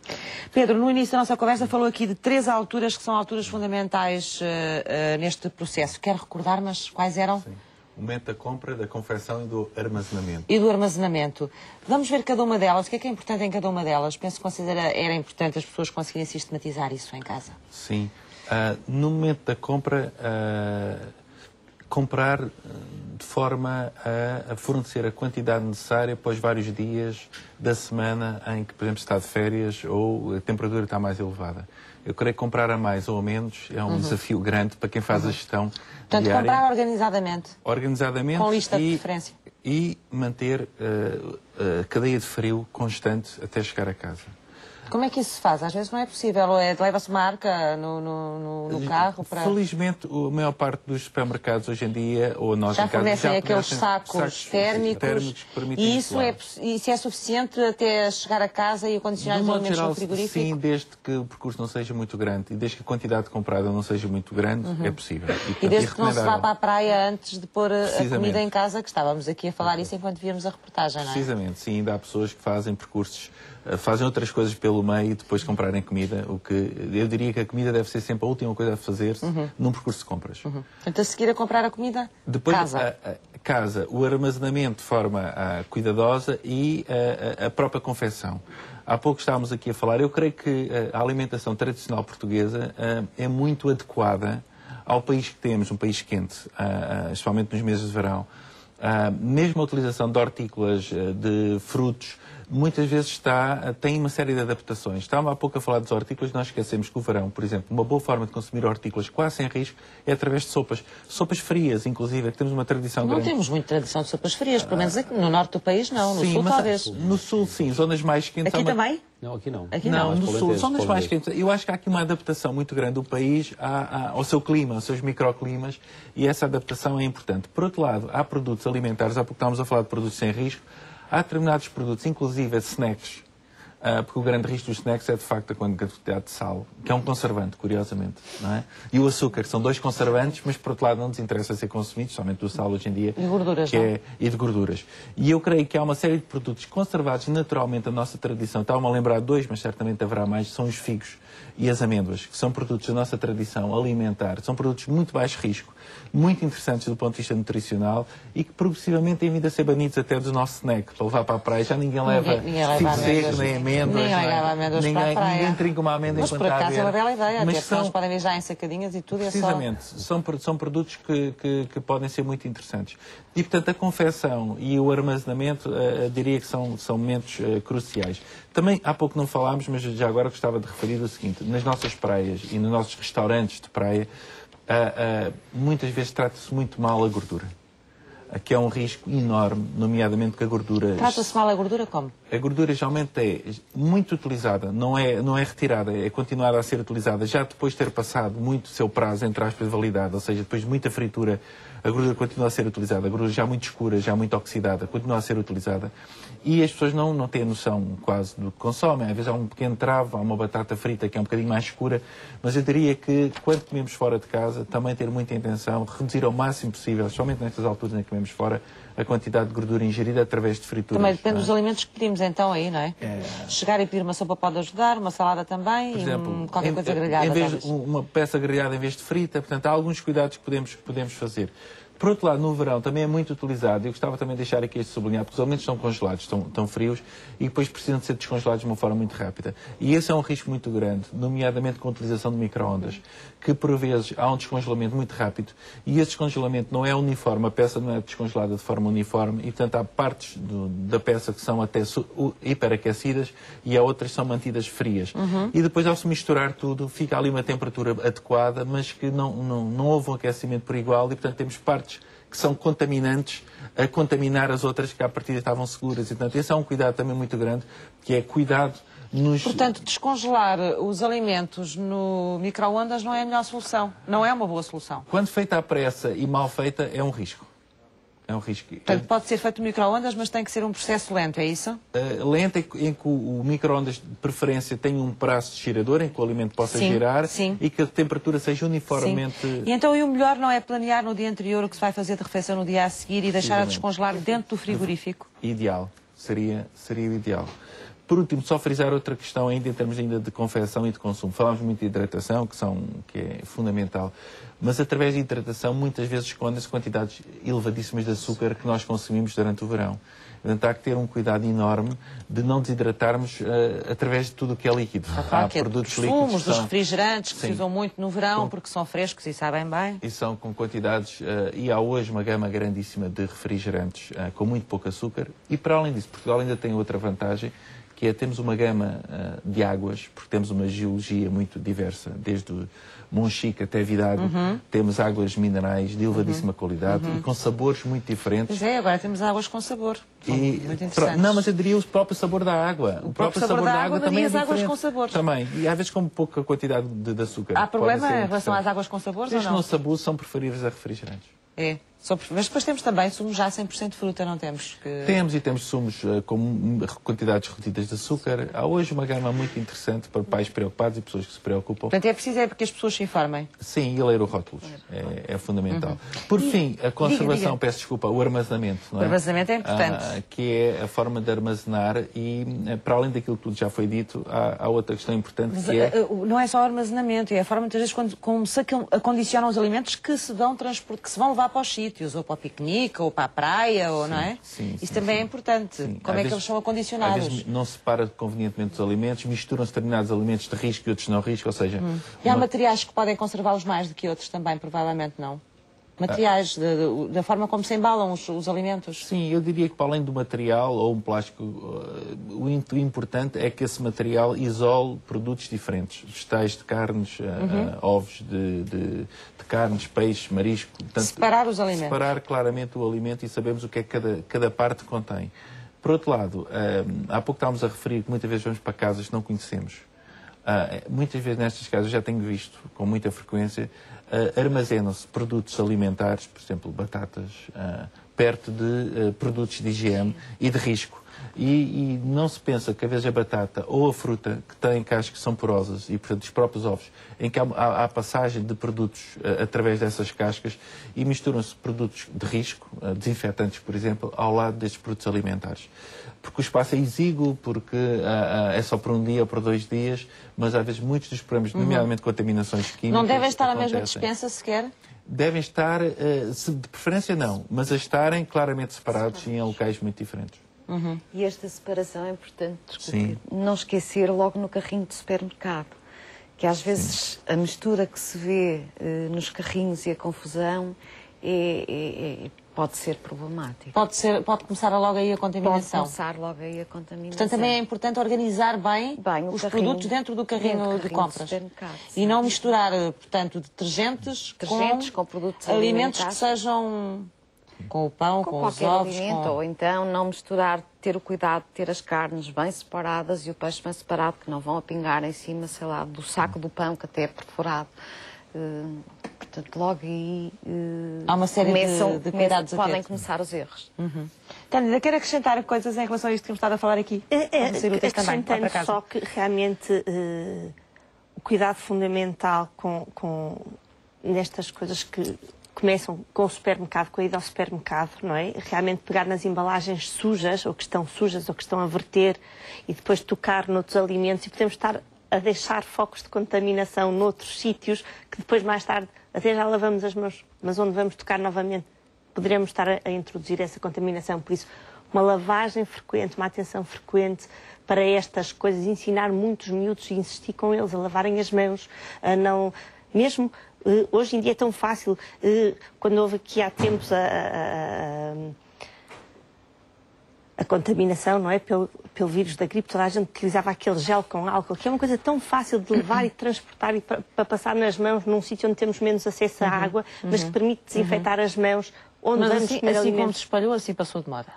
Pedro, no início da nossa conversa falou aqui de três alturas que são alturas fundamentais uh, neste processo. Quer recordar, mas quais eram? Sim o momento da compra, da confecção e do armazenamento. E do armazenamento. Vamos ver cada uma delas. O que é que é importante em cada uma delas? Penso que considera, era importante as pessoas conseguirem sistematizar isso em casa. Sim. Uh, no momento da compra, uh, comprar ah, de forma a, a, fornecer a quantidade necessária após vários dias da semana em que, por exemplo, está de férias ou a temperatura está mais elevada. Eu creio que comprar a mais ou a menos é um uhum. desafio grande para quem faz uhum. a gestão Portanto, diária. comprar organizadamente. Organizadamente. Com lista e, de preferência. E manter uh, a cadeia de frio constante até chegar a casa. Como é que isso se faz? Às vezes não é possível. É, Leva-se marca no, no, no, carro para... Felizmente, a maior parte dos supermercados hoje em dia, ou nós já em casa, fornecem já aqueles sacos, sacos térmicos, térmicos e isso é, isso é suficiente até chegar a casa e acondicionar os alimentos geral, no frigorífico? Sim, desde que o percurso não seja muito grande e desde que a quantidade comprada não seja muito grande, uhum. é possível. E, portanto, e desde que não se vá para a praia antes de pôr a comida em casa, que estávamos aqui a falar isso enquanto víamos a reportagem, não é? Precisamente, sim, ainda há pessoas que fazem percursos fazem outras coisas pelo meio e depois comprarem comida, o que eu diria que a comida deve ser sempre a última coisa a fazer uhum. num percurso de compras. Uhum. Portanto, a seguir a comprar a comida, depois, casa. A, a, casa o armazenamento de forma uh, cuidadosa e uh, a própria confecção. Há pouco estávamos aqui a falar, eu creio que a alimentação tradicional portuguesa é muito adequada ao país que temos, um país quente, especialmente nos meses de verão. mesmo a utilização de hortícolas, de frutos, muitas vezes está, tem uma série de adaptações. Estava há pouco a falar dos hortícolas, nós esquecemos que o verão, por exemplo, uma boa forma de consumir hortícolas quase sem risco é através de sopas. Sopas frias, inclusive, que temos uma tradição não grande. Não temos muita tradição de sopas frias, pelo menos aqui no norte do país não, no sim, sul talvez. No sul sim, zonas mais quentes. Aqui também? Não, aqui não. Aqui não, não no sul, zonas mais quentes. Eu acho que há aqui uma adaptação muito grande do país ao seu clima, aos seus microclimas, e essa adaptação é importante. Por outro lado, há produtos alimentares, há pouco estávamos a falar de produtos sem risco, Há determinados produtos, inclusive snacks, uh, porque o grande risco dos snacks é de facto a quantidade de sal, que é um conservante, curiosamente. Não é? E o açúcar, que são dois conservantes, mas por outro lado não nos interessa ser consumidos, somente o sal hoje em dia. E gorduras, que é, E de gorduras. E eu creio que há uma série de produtos conservados naturalmente na nossa tradição. Estava-me a lembrar dois, mas certamente haverá mais, são os figos e as amêndoas, que são produtos da nossa tradição alimentar, são produtos muito baixo risco, muito interessantes do ponto de vista nutricional e que progressivamente têm vindo a ser banidos até do nosso snack, para levar para a praia. Já ninguém leva seco, nem amêndoas. Ninguém é? leva amêndoas ninguém, para a praia. Ninguém trinca uma amêndoa Mas por acaso é uma bela ideia, Mas até são, eles podem já em sacadinhas e tudo. Precisamente, é só... são, são produtos que, que, que, podem ser muito interessantes. E, portanto, a confecção e o armazenamento, uh, diria que são, são momentos uh, cruciais. Também, há pouco não falámos, mas já agora gostava de referir o seguinte, nas nossas praias e nos nossos restaurantes de praia, uh, muitas vezes trata-se muito mal a gordura. Que é um risco enorme, nomeadamente que a gordura... Trata-se mal a gordura como? A gordura geralmente é muito utilizada, não é, não é retirada, é continuada a ser utilizada. Já depois de ter passado muito seu prazo, entre aspas, de validade, ou seja, depois de muita fritura, a gordura continua a ser utilizada, a gordura já muito escura, já muito oxidada, continua a ser utilizada. E as pessoas não, não têm noção quase do que consomem. Às vezes há um pequeno travo, há uma batata frita que é um bocadinho mais escura, mas eu diria que quando comemos fora de casa, também ter muita intenção, reduzir ao máximo possível, especialmente nestas alturas em que comemos fora, a quantidade de gordura ingerida através de frituras. Também depende é? dos alimentos que pedimos então aí, não é? é? Chegar e pedir uma sopa pode ajudar, uma salada também Por exemplo, e um, qualquer em, coisa grelhada. Em vez de, uma peça grelhada em vez de frita, portanto há alguns cuidados que podemos, podemos fazer. Por outro lado, no verão também é muito utilizado, e eu gostava também de deixar aqui este sublinhar, porque os alimentos estão congelados, estão, estão frios, e depois precisam de ser descongelados de uma forma muito rápida. E esse é um risco muito grande, nomeadamente com a utilização de microondas, que por vezes há um descongelamento muito rápido, e esse descongelamento não é uniforme, a peça não é descongelada de forma uniforme, e portanto há partes do, da peça que são até hiperaquecidas, e há outras que são mantidas frias. Uhum. E depois ao se misturar tudo, fica ali uma temperatura adequada, mas que não, não, não houve um aquecimento por igual, e portanto temos partes que são contaminantes a contaminar as outras que à partida estavam seguras. E, portanto, esse é um cuidado também muito grande, que é cuidado nos... Portanto, descongelar os alimentos no micro-ondas não é a melhor solução, não é uma boa solução. Quando feita à pressa e mal feita, é um risco. É um risco. Portanto, pode ser feito no micro-ondas, mas tem que ser um processo lento, é isso? Uh, lento em que o, o micro-ondas de preferência tenha um prazo de girador em que o alimento possa sim, girar sim. e que a temperatura seja uniformemente... Sim. E então e o melhor não é planear no dia anterior o que se vai fazer de refeição no dia a seguir e deixar a descongelar dentro do frigorífico? Ideal. Seria, seria o ideal. Por último, só frisar outra questão ainda em termos ainda de confecção e de consumo. Falámos muito de hidratação, que, são, que é fundamental, mas através de hidratação muitas vezes escondem-se quantidades elevadíssimas de açúcar que nós consumimos durante o verão. Portanto, há que ter um cuidado enorme de não desidratarmos uh, através de tudo o que é líquido. Ah, há que é produtos dos líquidos. Sumos, dos refrigerantes que Sim. se usam muito no verão com... porque são frescos e sabem bem. E são com quantidades, uh, e há hoje uma gama grandíssima de refrigerantes uh, com muito pouco açúcar. E para além disso, Portugal ainda tem outra vantagem, que é temos uma gama uh, de águas, porque temos uma geologia muito diversa, desde Monchique até Vidago, uhum. temos águas minerais de elevadíssima uhum. qualidade uhum. e com sabores muito diferentes. Pois é, agora temos águas com sabor. E, muito. Não, mas eu diria o próprio sabor da água. O, o próprio, sabor, sabor da, da, água, também as é águas com sabor. Também, e às vezes com pouca quantidade de, de açúcar. Há problema em relação às águas com sabores Desde ou não? não sabor são preferíveis a refrigerantes. É. Mas depois temos também sumos já 100% de fruta, não temos? Que... Temos e temos sumos uh, com quantidades reduzidas de açúcar. Há hoje uma gama muito interessante para pais preocupados e pessoas que se preocupam. Portanto, é preciso é porque as pessoas se informem. Sim, e ler o rótulos é, é fundamental. Uhum. Por e, fim, a conservação, diga, diga. peço desculpa, o armazenamento. Não é? O armazenamento é importante. Ah, que é a forma de armazenar e, eh, para além daquilo que tudo já foi dito, há, há outra questão importante Mas, que é... Eh, não é só o armazenamento, é a forma, muitas vezes, quando, como se acondicionam os alimentos que se vão transportar, que se vão levar para os sítios sítios, ou para o piquenique, ou para a praia, ou sim, não é? Sim, Isso sim, também sim. é importante. Como Às é que vezes- eles são acondicionados? Às vezes não se separa convenientemente os alimentos, misturam-se determinados alimentos de risco e outros não risco, ou seja... E há uma- materiais que podem conservá-los mais do que outros também, provavelmente não. Materiais, de- da forma como se embalam os, os alimentos. Sim, eu diria que para além do material ou um plástico, uh, o importante é que esse material isole produtos diferentes. Vegetais de carnes, uh, uh, ovos de, de carnes, peixe, marisco. Portanto, Separar os alimentos. Separar claramente o alimento e sabemos o que é que cada, cada parte contém. Por outro lado, um, há pouco estávamos a referir que muitas vezes vamos para casas que não conhecemos. Ah, muitas vezes nestas casas, já tenho visto com muita frequência, ah, armazenam-se produtos alimentares, por exemplo, batatas, ah, perto de produtos de higiene e de risco. E, e não se pensa que, às vezes, a batata ou a fruta que têm cascas que são porosas e, portanto, os próprios ovos, em que há, há- há passagem de produtos ah, através dessas cascas e misturam-se produtos de risco, ah, desinfetantes, por exemplo, ao lado destes produtos alimentares. Porque o espaço é exíguo, porque ah, é só por um dia ou por dois dias, mas às vezes muitos dos problemas, nomeadamente contaminações químicas. Não devem estar à mesma dispensa sequer? Devem estar, de preferência não, mas a estarem claramente separados e em locais muito diferentes. E esta separação é importante, Sim. não esquecer logo no carrinho de supermercado, que às vezes a mistura que se vê eh, nos carrinhos e a confusão é- é- é- pode ser problemática. Pode, ser, pode começar logo aí a Pode contaminação. começar logo aí a contaminação. Portanto, também é importante organizar bem, Bem, os carrinho- produtos dentro do carrinho, dentro do de carrinho de compras. supermercado, e sim. não misturar, eh, portanto, detergentes, Detergentes com, com produtos alimentos que sejam com o pão, com com, os qualquer ovos. alimento, com- ou então não misturar, ter o cuidado de ter as carnes bem separadas e o peixe bem separado, que não vão a pingar em cima, sei lá, do saco do pão que até é perforado. Eh, portanto, logo aí eh, Há uma série de- começam- de começam- cuidados a podem começar os erros. Tânia, quer acrescentar coisas em relação a isto que temos estado a falar aqui? É, é, também, acrescentando só que realmente eh, o cuidado fundamental com, com nestas coisas que começam com o supermercado, com a ida ao supermercado, não é? Realmente pegar nas embalagens sujas, ou que estão sujas, ou que estão a verter, e depois tocar noutros alimentos, e podemos estar a deixar focos de contaminação noutros sítios, que depois mais tarde até já lavamos as mãos, mas onde vamos tocar novamente poderemos estar a, a introduzir essa contaminação. Por isso, uma lavagem frequente, uma atenção frequente para estas coisas, ensinar muitos miúdos e insistir com eles a lavarem as mãos, a não. Mesmo hoje em dia é tão fácil, eh, quando houve aqui há tempos a- a- a contaminação, não é? Pelo, pelo vírus da gripe, toda a gente utilizava aquele gel com álcool, que é uma coisa tão fácil de levar e transportar e para, passar nas mãos num sítio onde temos menos acesso à água, mas que permite desinfetar as mãos onde Mas vamos assim, assim como se espalhou, assim passou de moda.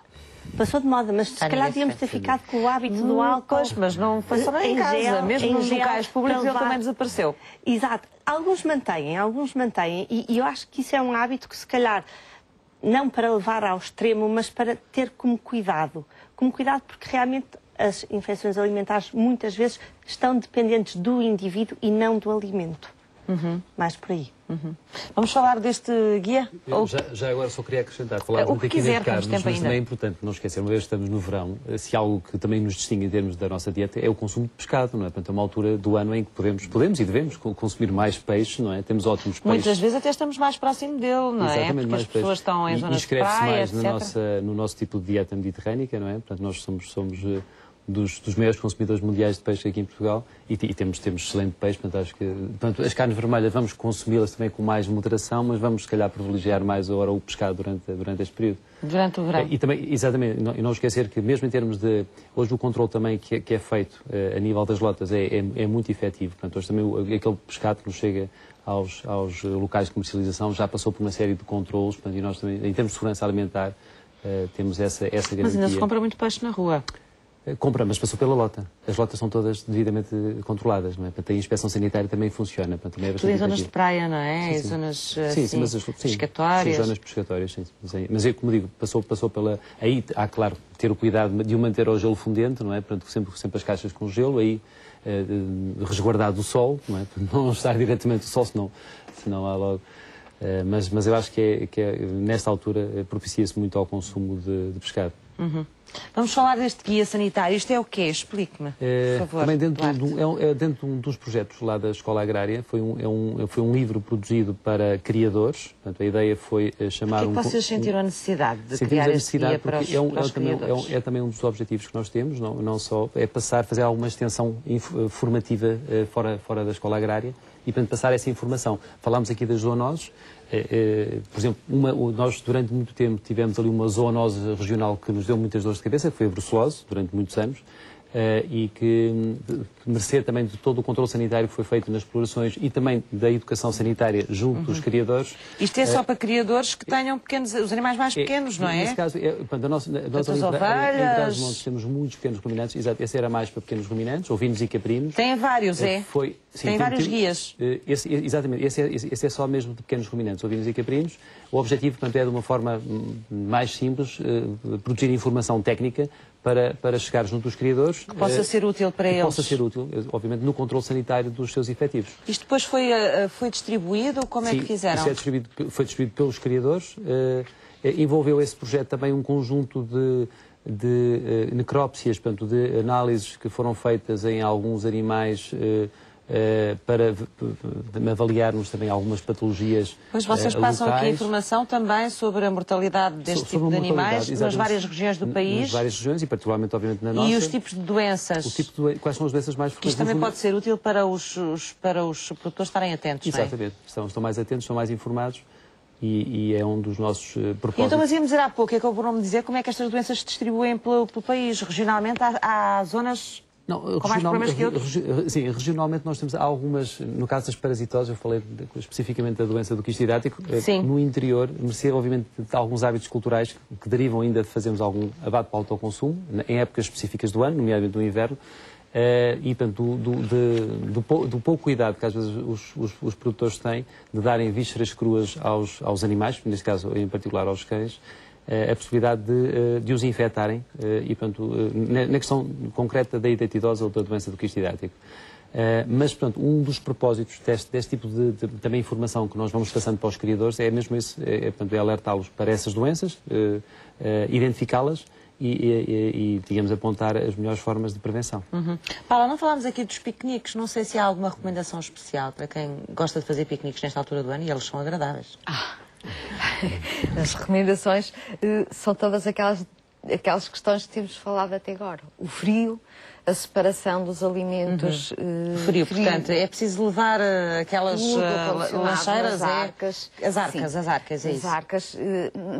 Passou de moda, mas se calhar devíamos ter se ficado com o hábito do álcool. Pois, mas não foi só em, em casa, gel, mesmo em nos gel, locais públicos ele também desapareceu. Exato. Alguns mantêm, alguns mantêm. E, e eu acho que isso é um hábito que, se calhar, não para levar ao extremo, mas para ter como cuidado. Como cuidado, porque realmente as infecções alimentares muitas vezes estão dependentes do indivíduo e não do alimento. Mais por aí. Vamos falar deste guia? Ou- Já, já agora só queria acrescentar, falar O muito que quiser, de carnes, tempo mas ainda. também é importante não esquecer, uma vez que estamos no verão, se algo que também nos distingue em termos da nossa dieta é o consumo de pescado, não é? Portanto, é uma altura do ano em que podemos, podemos e devemos co- consumir mais peixe, não é? Temos ótimos peixes. Muitas vezes até estamos mais próximo dele, não é? Exatamente, Porque mais as pessoas peixe. estão em E- zonas e de inscreve-se praia, mais etc. na nossa, no nosso tipo de dieta mediterrânica, não é? Portanto, nós somos, somos eh, dos, dos maiores consumidores mundiais de peixe aqui em Portugal e, e temos, temos excelente peixe, portanto, acho que portanto, as carnes vermelhas vamos consumi-las também com mais moderação, mas vamos, se calhar, privilegiar mais agora o pescado durante, durante este período. Durante o verão. E também, exatamente, e não, e não esquecer que mesmo em termos de, hoje o controle também que é, que é feito eh, a nível das lotas é, é, é muito efetivo, portanto hoje também aquele pescado que nos chega aos, aos eh, locais de comercialização já passou por uma série de controles, portanto, e nós também, em termos de segurança alimentar, eh, temos essa, essa Mas garantia. ainda se compra muito peixe na rua. Eh, Compra, mas passou pela lota. As lotas são todas devidamente eh, controladas, não é? Portanto, a inspeção sanitária também funciona, portanto, também é Tudo em zonas de praia, não é? Sim, sim. zonas Sim, assim, sim, mas as- sim, pescatórias. Sim, zonas pescatórias, sim. Mas, eu, como digo, passou, passou pela. Aí há, claro, ter o cuidado de o manter ao gelo fundente, não é? Portanto, sempre, sempre as caixas com gelo, aí eh, eh, resguardado do sol, não é? Não estar diretamente do sol, senão, senão há logo. eh, mas, mas eu acho que, é, que é, nesta altura eh, propicia-se muito ao consumo de, de pescado. Uhum. Vamos falar deste guia sanitário. Isto é o quê? Explique-me, é, por favor. Também dentro, do, é, é, dentro de um dos projetos lá da Escola Agrária. Foi um, é um, foi um livro produzido para criadores. Portanto, a ideia foi eh, chamar... Porquê um, vocês sentiram a necessidade de criar a este guia para os, é, um, para os é também, é, um, é, também um dos objetivos que nós temos, não, não só... É passar, fazer alguma extensão eh, formativa uh, fora, fora da Escola Agrária e, portanto, passar essa informação. Falámos aqui das zoonoses. É, é, por exemplo, uma, nós durante muito tempo tivemos ali uma zoonose regional que nos deu muitas dores de cabeça, que foi a brucelose, durante muitos anos. Uh, e que merecer também de todo o controle sanitário que foi feito nas explorações e também da educação sanitária junto uhum. dos criadores. Isto é só uh, para criadores que tenham pequenos, os animais mais é, pequenos, é, não é? Nesse caso, é, portanto, a nossa, nós ali, ovelhas... em, em temos muitos pequenos ruminantes, exato, esse era mais para pequenos ruminantes, ovinos e caprinos. Tem vários, é? Foi, sim, tem, tem vários tem, guias. Esse, exatamente, esse é, esse é, só mesmo de pequenos ruminantes, ovinos e caprinos. O objetivo, portanto, é de uma forma mais simples, uh, produzir informação técnica para, para chegar junto dos criadores. Que possa uh, ser útil para que eles. possa ser útil, obviamente, no controle sanitário dos seus efetivos. Isto depois foi, uh, foi distribuído? Como Sim, é que fizeram? Isso é distribuído, foi distribuído pelos criadores. envolveu esse projeto também um conjunto de de necrópsias, portanto, de análises que foram feitas em alguns animais Uh, para avaliarmos também algumas patologias Pois vocês uh, passam locais. aqui informação também sobre a mortalidade deste so, tipo de animais nas várias regiões do país. Nas várias regiões e particularmente, obviamente, na nossa. E os tipos de doenças. Tipo de, quais são as doenças mais frequentes? Isto também pode ser útil para os, os, para os produtores estarem atentos, Exatamente. É? Estão, estão mais atentos, estão mais informados. E, e, é um dos nossos uh, propósitos. Então, mas íamos dizer há pouco, é que eu vou me dizer como é que estas doenças se distribuem pelo, pelo país. Regionalmente há, há zonas não, com mais problemas que outros? Sim, regionalmente nós temos algumas, no caso das parasitoses, eu falei de, especificamente da doença do quisto hidrático, eh, sim. no interior, merecia obviamente de alguns hábitos culturais que, derivam ainda de fazermos algum abate para o autoconsumo, em épocas específicas do ano, nomeadamente no inverno, Uh, e, portanto, do, do, de, do, do, pouco cuidado que às vezes os, os, os, produtores têm de darem vísceras cruas aos, aos animais, neste caso em particular aos cães, a possibilidade de, eh, de os infectarem eh, e, portanto, eh, na questão concreta da identidose ou da doença do quisto hidrático. Uh, mas, portanto, um dos propósitos deste, deste tipo de, de, também informação que nós vamos passando para os criadores é mesmo esse, é, é, é alertá-los para essas doenças, uh, uh, identificá-las e, e, e, digamos, apontar as melhores formas de prevenção. Uhum. Paula, não falámos aqui dos piqueniques. Não sei se há alguma recomendação especial para quem gosta de fazer piqueniques nesta altura do ano e eles são agradáveis. Ah. As recomendações uh, são todas aquelas, aquelas questões que temos falado até agora. O frio, a separação dos alimentos. Uhum. Uh, frio, frio, portanto, é preciso levar uh, aquelas uh, lancheiras, as arcas. É? As arcas, sim, as arcas, é as isso. arcas,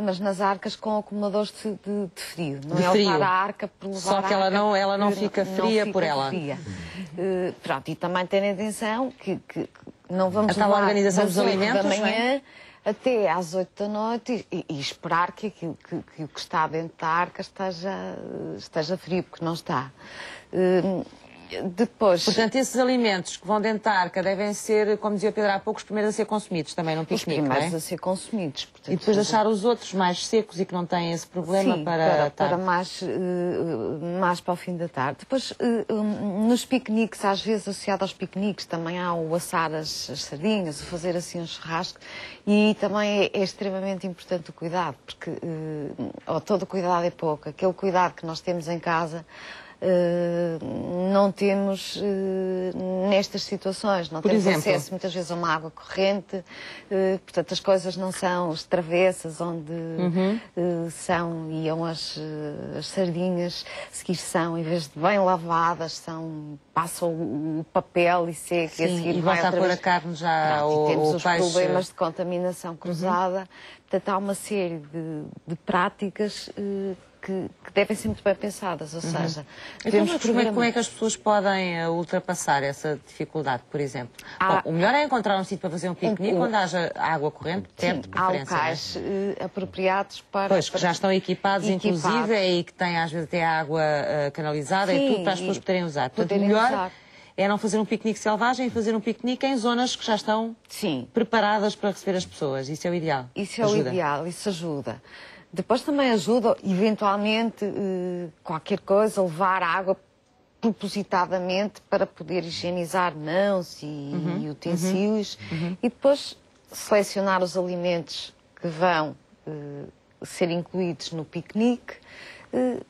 mas nas arcas com acumuladores de, de, de frio. Não de é frio. levar a arca por levar Só que ela não, ela não fica fria não fica por ela. Fria. pronto, e também ter atenção que, que não vamos a levar organização dos alimentos, da manhã, até às 8 da noite e, e esperar que, que, que, o que está dentro da arca esteja, esteja frio, porque não está. Uh, depois... Portanto, esses alimentos que vão dentro da arca devem ser, como dizia Pedro há pouco, os primeiros a ser consumidos também num piquenique, Os primeiros é? a ser consumidos. Portanto, e depois deixar os outros mais secos e que não têm esse problema Sim, para... para, para mais, uh, mais para o fim da tarde. Depois, um, nos piqueniques, às vezes associado aos piqueniques, também há o assar as, as sardinhas, o fazer assim um churrasco. E também é, é extremamente importante o cuidado, porque uh, todo o cuidado é pouco. Aquele cuidado que nós temos em casa não temos uh, nestas situações. Não Por temos exemplo? acesso muitas vezes a uma água corrente, uh, portanto as coisas não são as travessas onde uhum. são, iam as, as sardinhas, seguir são, em vez de bem lavadas, são, passam o, papel e seca Sim, e a seguir e vai a pôr a carne já Pronto, ou, e temos ou os peixe... problemas de contaminação cruzada. Uhum. Portanto, há uma série de, de práticas que, que, devem ser muito bem pensadas, ou uhum. seja... Então, como, é, como é que as pessoas podem uh, ultrapassar essa dificuldade, por exemplo? Há... Bom, o melhor é encontrar um sítio para fazer um piquenique um, onde haja água corrente, de Há é? locais uh, apropriados para... Pois, que para... já estão equipados, equipados, inclusive, e que têm às vezes até água uh, canalizada Sim, e tudo para as pessoas poderem usar. Portanto, o melhor... Usar é não fazer um piquenique selvagem, é fazer um piquenique em zonas que já estão Sim. preparadas para receber as pessoas. Isso é o ideal. Isso é ajuda. o ideal, isso ajuda. Depois também ajuda, eventualmente, qualquer coisa, levar água propositadamente para poder higienizar mãos e, uhum, utensílios uhum, e depois selecionar os alimentos que vão uh, ser incluídos no piquenique. Uh,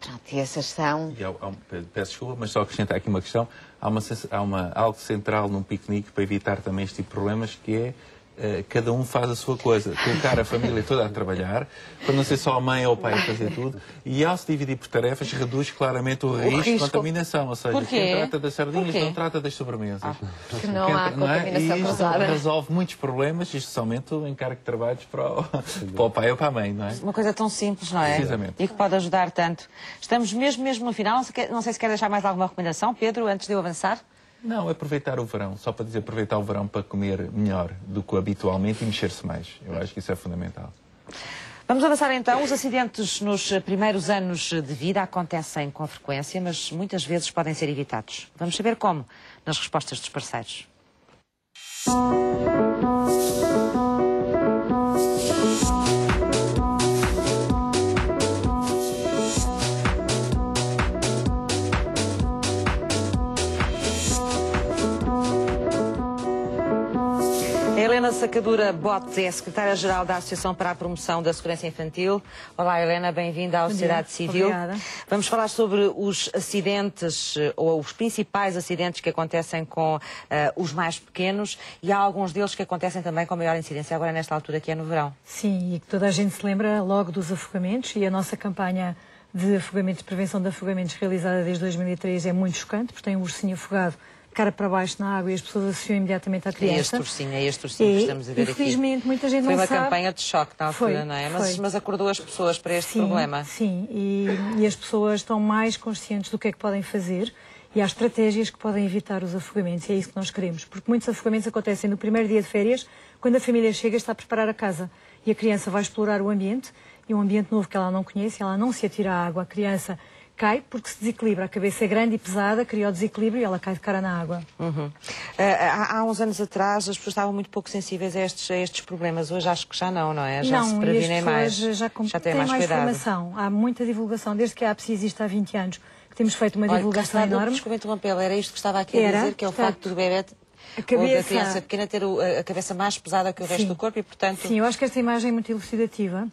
pronto, e essas são... E há, há, peço desculpa, mas só acrescentar aqui uma questão. Há, uma, há uma, algo central num piquenique para evitar também este tipo de problemas, que é eh, cada um faz a sua coisa. Colocar a família toda a trabalhar, para não ser só a mãe ou o pai a fazer tudo, e ao se dividir por tarefas, reduz claramente o, o risco, de contaminação. Ou seja, quem trata das sardinhas não trata das sobremesas. Ah, porque não quem, há não é? contaminação é? cruzada. resolve muitos problemas, especialmente o encargo de trabalhos para o, para o pai ou para a mãe, não é? Uma coisa tão simples, não é? Precisamente. E que pode ajudar tanto. Estamos mesmo, mesmo no final. Não sei se quer deixar mais alguma recomendação, Pedro, antes de eu avançar. Não, aproveitar o verão, só para dizer aproveitar o verão para comer melhor do que habitualmente e mexer-se mais. Eu acho que isso é fundamental. Vamos avançar então. Os acidentes nos primeiros anos de vida acontecem com frequência, mas muitas vezes podem ser evitados. Vamos saber como nas respostas dos parceiros. Sacadura Botes é secretária-geral da Associação para a Promoção da Segurança Infantil. Olá, Helena, bem-vinda à Sociedade Civil. Obrigada. Vamos falar sobre os acidentes, eh, ou os principais acidentes que acontecem com uh, os mais pequenos e há alguns deles que acontecem também com maior incidência agora nesta altura que é no verão. Sim, e que toda a gente se lembra logo dos afogamentos e a nossa campanha de afogamentos, de prevenção de afogamentos realizada desde 2003 é muito chocante, porque tem um ursinho afogado cara para baixo na água e as pessoas associam imediatamente à criança. É este ursinho, é este ursinho que estamos a ver infelizmente, aqui. muita gente foi não sabe. Foi uma campanha de choque na altura, foi, não é? Mas, mas, acordou as pessoas para este sim, problema. Sim, e, e as pessoas estão mais conscientes do que é que podem fazer e há estratégias que podem evitar os afogamentos, e é isso que nós queremos, porque muitos afogamentos acontecem no primeiro dia de férias, quando a família chega está a preparar a casa e a criança vai explorar o ambiente, e um ambiente novo que ela não conhece, ela não se atira à água, a criança cai porque se desequilibra. A cabeça é grande e pesada, cria o desequilíbrio e ela cai de cara na água. Uhum. Uh, há, há, uns anos atrás as pessoas estavam muito pouco sensíveis a estes, a estes problemas. Hoje acho que já não, não é? Já não, se previnem mais. Já, já têm mais, mais cuidado. formação. Há muita divulgação. Desde que a APSI existe há 20 anos, que temos feito uma Olha, divulgação enorme. Desculpe interrompê-la, era isto que estava aqui a dizer, que é o facto do bebê a cabeça... da criança pequena ter a cabeça mais pesada que o resto Sim. do corpo e, portanto... Sim, eu acho que esta imagem é muito elucidativa,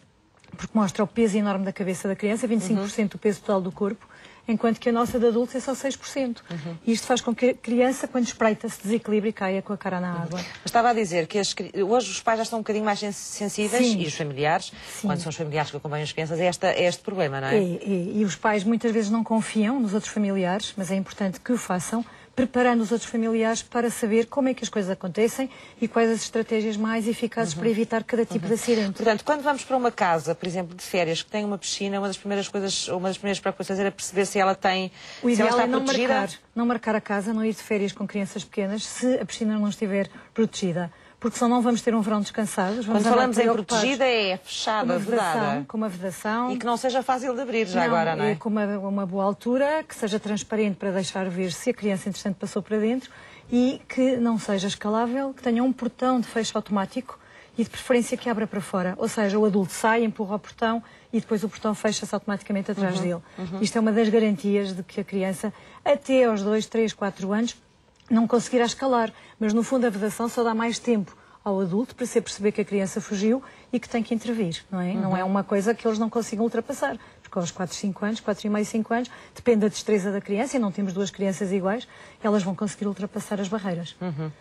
porque mostra o peso enorme da cabeça da criança, 25% uhum. do peso total do corpo, enquanto que a nossa de adultos é só 6%. Uhum. E isto faz com que a criança, quando espreita, se desequilibre e caia com a cara na água. Uhum. Estava a dizer que as, hoje os pais já estão um bocadinho mais sensíveis, Sim. e os familiares, Sim. quando são os familiares que acompanham as crianças, é, esta, é este problema, não é? E, e, e os pais muitas vezes não confiam nos outros familiares, mas é importante que o façam, preparando os outros familiares para saber como é que as coisas acontecem e quais as estratégias mais eficazes uhum. para evitar cada tipo uhum. de acidente. Portanto, quando vamos para uma casa, por exemplo, de férias, que tem uma piscina, uma das primeiras coisas, uma das primeiras preocupações era perceber se ela tem, o se ideal ela está é não protegida. Marcar, não marcar a casa, não ir de férias com crianças pequenas, se a piscina não estiver protegida porque senão não vamos ter um verão descansado. Quando falamos em protegida, é fechada, com vedada. Vedação, com uma vedação. E que não seja fácil de abrir já não, agora, não é com uma, uma boa altura, que seja transparente para deixar ver se a criança, entretanto, passou para dentro e que não seja escalável, que tenha um portão de fecho automático e de preferência que abra para fora. Ou seja, o adulto sai, empurra o portão e depois o portão fecha-se automaticamente atrás uhum, dele. Uhum. Isto é uma das garantias de que a criança, até aos 2, 3, 4 anos, não conseguirá escalar. Mas, no fundo, a vedação só dá mais tempo ao adulto para se perceber que a criança fugiu e que tem que intervir, não é? Uhum. Não é uma coisa que eles não consigam ultrapassar. Porque aos 4, 5 anos, 4 e meio, 5 anos, depende da destreza da criança, e não temos duas crianças iguais, elas vão conseguir ultrapassar as barreiras. Uhum.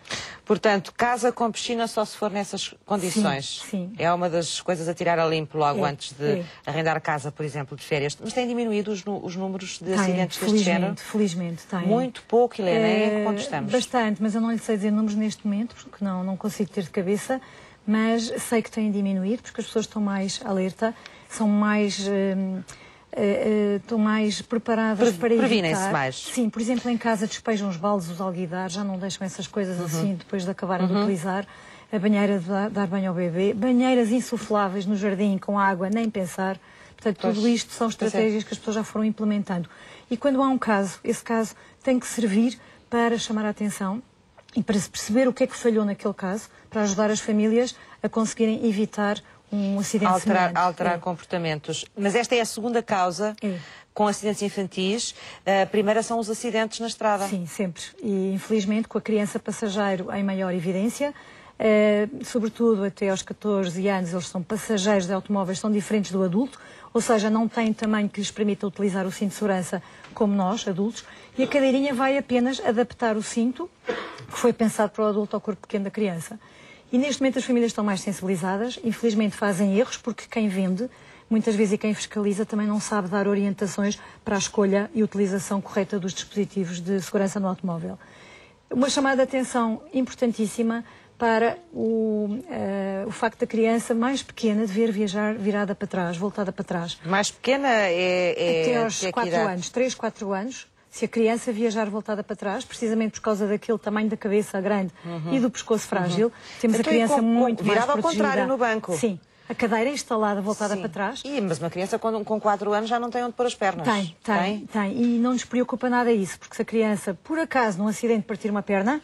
Portanto, casa com piscina só se for nessas condições. Sim, sim. É uma das coisas a tirar a limpo logo é, antes de é. arrendar casa, por exemplo, de férias. Mas têm diminuído os, os números de tem, acidentes deste género? Felizmente, tem. Muito pouco, Helena. É, quanto estamos? Bastante, mas eu não lhe sei dizer números neste momento, porque não, não consigo ter de cabeça mas sei que têm diminuído porque as pessoas estão mais alerta, são mais uh, uh, estão mais preparadas Pre para evitar. mais. Sim, por exemplo, em casa despejam os baldes, os alguidares, já não deixam essas coisas uhum. assim depois de acabarem uhum. de utilizar. A banheira de dar, dar banho ao bebê, banheiras insufláveis no jardim com água, nem pensar. Portanto, pois, tudo isto são estratégias é. que as pessoas já foram implementando. E quando há um caso, esse caso tem que servir para chamar a atenção e para se perceber o que é que falhou naquele caso, para ajudar as famílias a conseguirem evitar um acidente alterar, semelhante. alterar é. comportamentos. Mas esta é a segunda causa é. com acidentes infantis. A primeira são os acidentes na estrada. Sim, sempre. E infelizmente com a criança passageiro em maior evidência, Uh, sobretudo até aos 14 anos, eles são passageiros de automóveis, são diferentes do adulto, ou seja, não têm tamanho que lhes permita utilizar o cinto de segurança como nós, adultos, e a cadeirinha vai apenas adaptar o cinto, que foi pensado para o adulto ao corpo pequeno da criança. E neste momento as famílias estão mais sensibilizadas, infelizmente fazem erros, porque quem vende, muitas vezes e quem fiscaliza também não sabe dar orientações para a escolha e utilização correta dos dispositivos de segurança no automóvel. Uma chamada de atenção importantíssima para o, uh, o facto da criança mais pequena dever viajar virada para trás, voltada para trás. Mais pequena é... é até aos 4 anos, 3, 4 anos, se a criança viajar voltada para trás, precisamente por causa daquele tamanho da cabeça grande uhum. e do pescoço frágil, uhum. temos então, a criança com, muito virada mais protegida. ao contrário no banco. Sim. A cadeira é instalada voltada Sim. para trás. E, mas uma criança com, com 4 anos já não tem onde pôr as pernas. Tem, tem, tem, tem. E não nos preocupa nada isso, porque se a criança, por acaso, num acidente partir uma perna,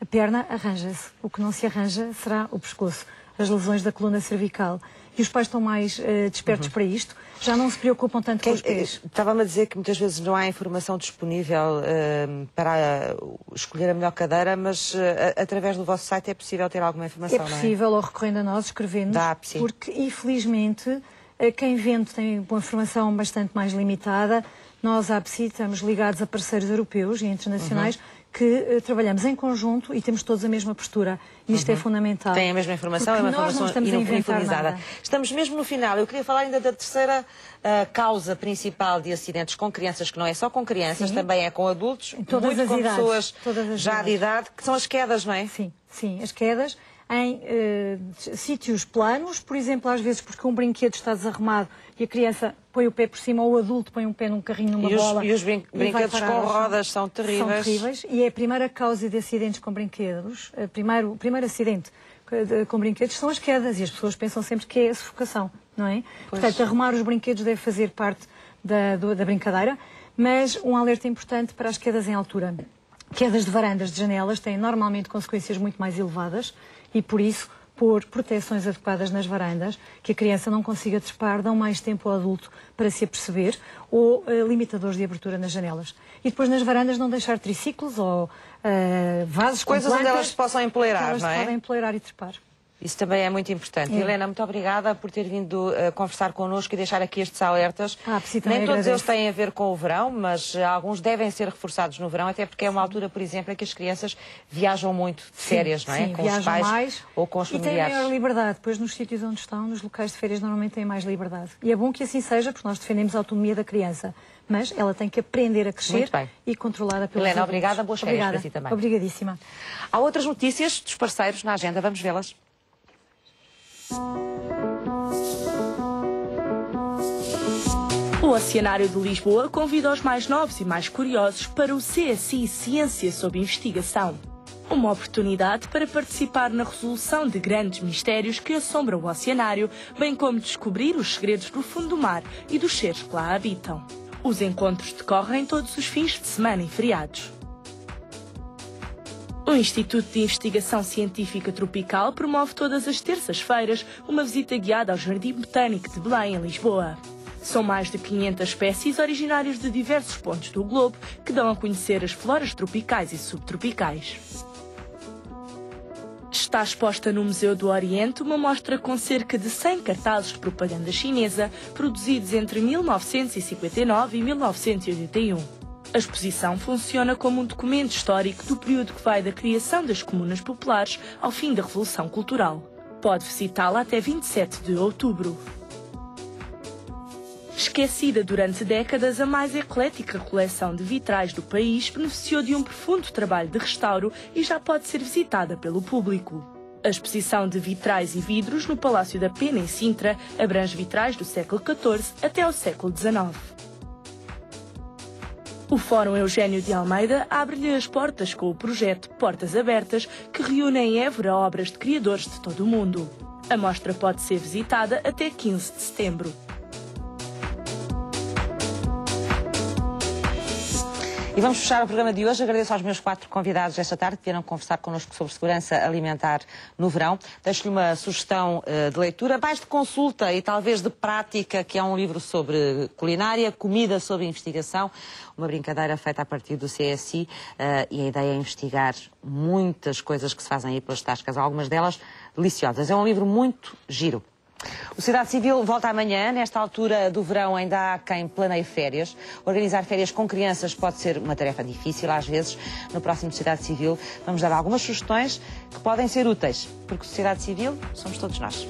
a perna arranja-se. O que não se arranja será o pescoço, as lesões da coluna cervical e os pais estão mais uh, despertos uhum. para isto, já não se preocupam tanto com os pés. Estava-me a dizer que muitas vezes não há informação disponível uh, para escolher a melhor cadeira, mas uh, através do vosso site é possível ter alguma informação, É possível, é? ou recorrendo a nós, escrevendo, Dá, porque infelizmente quem vende tem uma informação bastante mais limitada. Nós, à APSI, estamos ligados a parceiros europeus e internacionais uhum que uh, trabalhamos em conjunto e temos todos a mesma postura. E isto é uhum. é fundamental. Tem a mesma informação, é uma informação uniformizada. Estamos mesmo no final. Eu queria falar ainda da terceira uh, causa principal de acidentes com crianças, que não é só com crianças, sim. também é com adultos, muito as com idades, pessoas já idades. de idade, que são as quedas, não é? Sim, sim, as quedas em uh, sítios planos, por exemplo, às vezes porque um brinquedo está desarrumado e a criança põe o pé por cima ou o adulto põe um pé num carrinho, numa e os, bola. E os brin e brinquedos com rodas são terríveis. São terríveis e é a primeira causa de acidentes com brinquedos, o primeiro, primeiro acidente com brinquedos são as quedas e as pessoas pensam sempre que é a sufocação, não é? Pois. Portanto, arrumar os brinquedos deve fazer parte da, da brincadeira, mas um alerta importante para as quedas em altura. Quedas de varandas de janelas têm normalmente consequências muito mais elevadas e, por isso, pôr proteções adequadas nas varandas, que a criança não consiga trepar, dão mais tempo ao adulto para se aperceber, ou uh, limitadores de abertura nas janelas. E depois nas varandas não deixar triciclos ou uh, vasos Coisas onde elas possam empoleirar, elas não é? podem empoleirar e trepar. Isso também é muito importante. É. Helena, muito obrigada por ter vindo uh, conversar connosco e deixar aqui estes alertas. Ah, Nem todos agradeço. eles têm a ver com o verão, mas uh, alguns devem ser reforçados no verão, até porque é uma altura, por exemplo, em que as crianças viajam muito de férias, sim, não é? Sim, com os pais mais, ou com os familiares. E têm maior liberdade. Depois, nos sítios onde estão, nos locais de férias, normalmente têm mais liberdade. E é bom que assim seja, porque nós defendemos a autonomia da criança. Mas ela tem que aprender a crescer e controlada pelos Helena, obrigada. Boas férias obrigada. para si também. Obrigadíssima. Há outras notícias dos parceiros na agenda. Vamos vê-las. O Oceanário de Lisboa convida os mais novos e mais curiosos para o CSI Ciência sob Investigação. Uma oportunidade para participar na resolução de grandes mistérios que assombram o oceanário, bem como descobrir os segredos do fundo do mar e dos seres que lá habitam. Os encontros decorrem todos os fins de semana e feriados. O Instituto de Investigação Científica Tropical promove todas as terças-feiras uma visita guiada ao Jardim Botânico de Belém, em Lisboa. São mais de 500 espécies originárias de diversos pontos do globo que dão a conhecer as floras tropicais e subtropicais. Está exposta no Museu do Oriente uma mostra com cerca de 100 cartazes de propaganda chinesa produzidos entre 1959 e 1981. A exposição funciona como um documento histórico do período que vai da criação das comunas populares ao fim da Revolução Cultural. Pode visitá-la até 27 de outubro. Esquecida durante décadas, a mais eclética coleção de vitrais do país beneficiou de um profundo trabalho de restauro e já pode ser visitada pelo público. A exposição de vitrais e vidros no Palácio da Pena, em Sintra, abrange vitrais do século XIV até ao século XIX. O Fórum Eugênio de Almeida abre-lhe as portas com o projeto Portas Abertas, que reúne em Évora obras de criadores de todo o mundo. A mostra pode ser visitada até 15 de setembro. E vamos fechar o programa de hoje. Agradeço aos meus quatro convidados esta tarde que vieram conversar connosco sobre segurança alimentar no verão. Deixo-lhe uma sugestão uh, de leitura, mais de consulta e talvez de prática, que é um livro sobre culinária, comida sobre investigação, uma brincadeira feita a partir do CSI uh, e a ideia é investigar muitas coisas que se fazem aí pelas tascas, algumas delas deliciosas. É um livro muito giro. O Cidade Civil volta amanhã. Nesta altura do verão ainda há quem planeie férias. Organizar férias com crianças pode ser uma tarefa difícil às vezes. No próximo Cidade Civil vamos dar algumas sugestões que podem ser úteis, porque Sociedade Civil somos todos nós.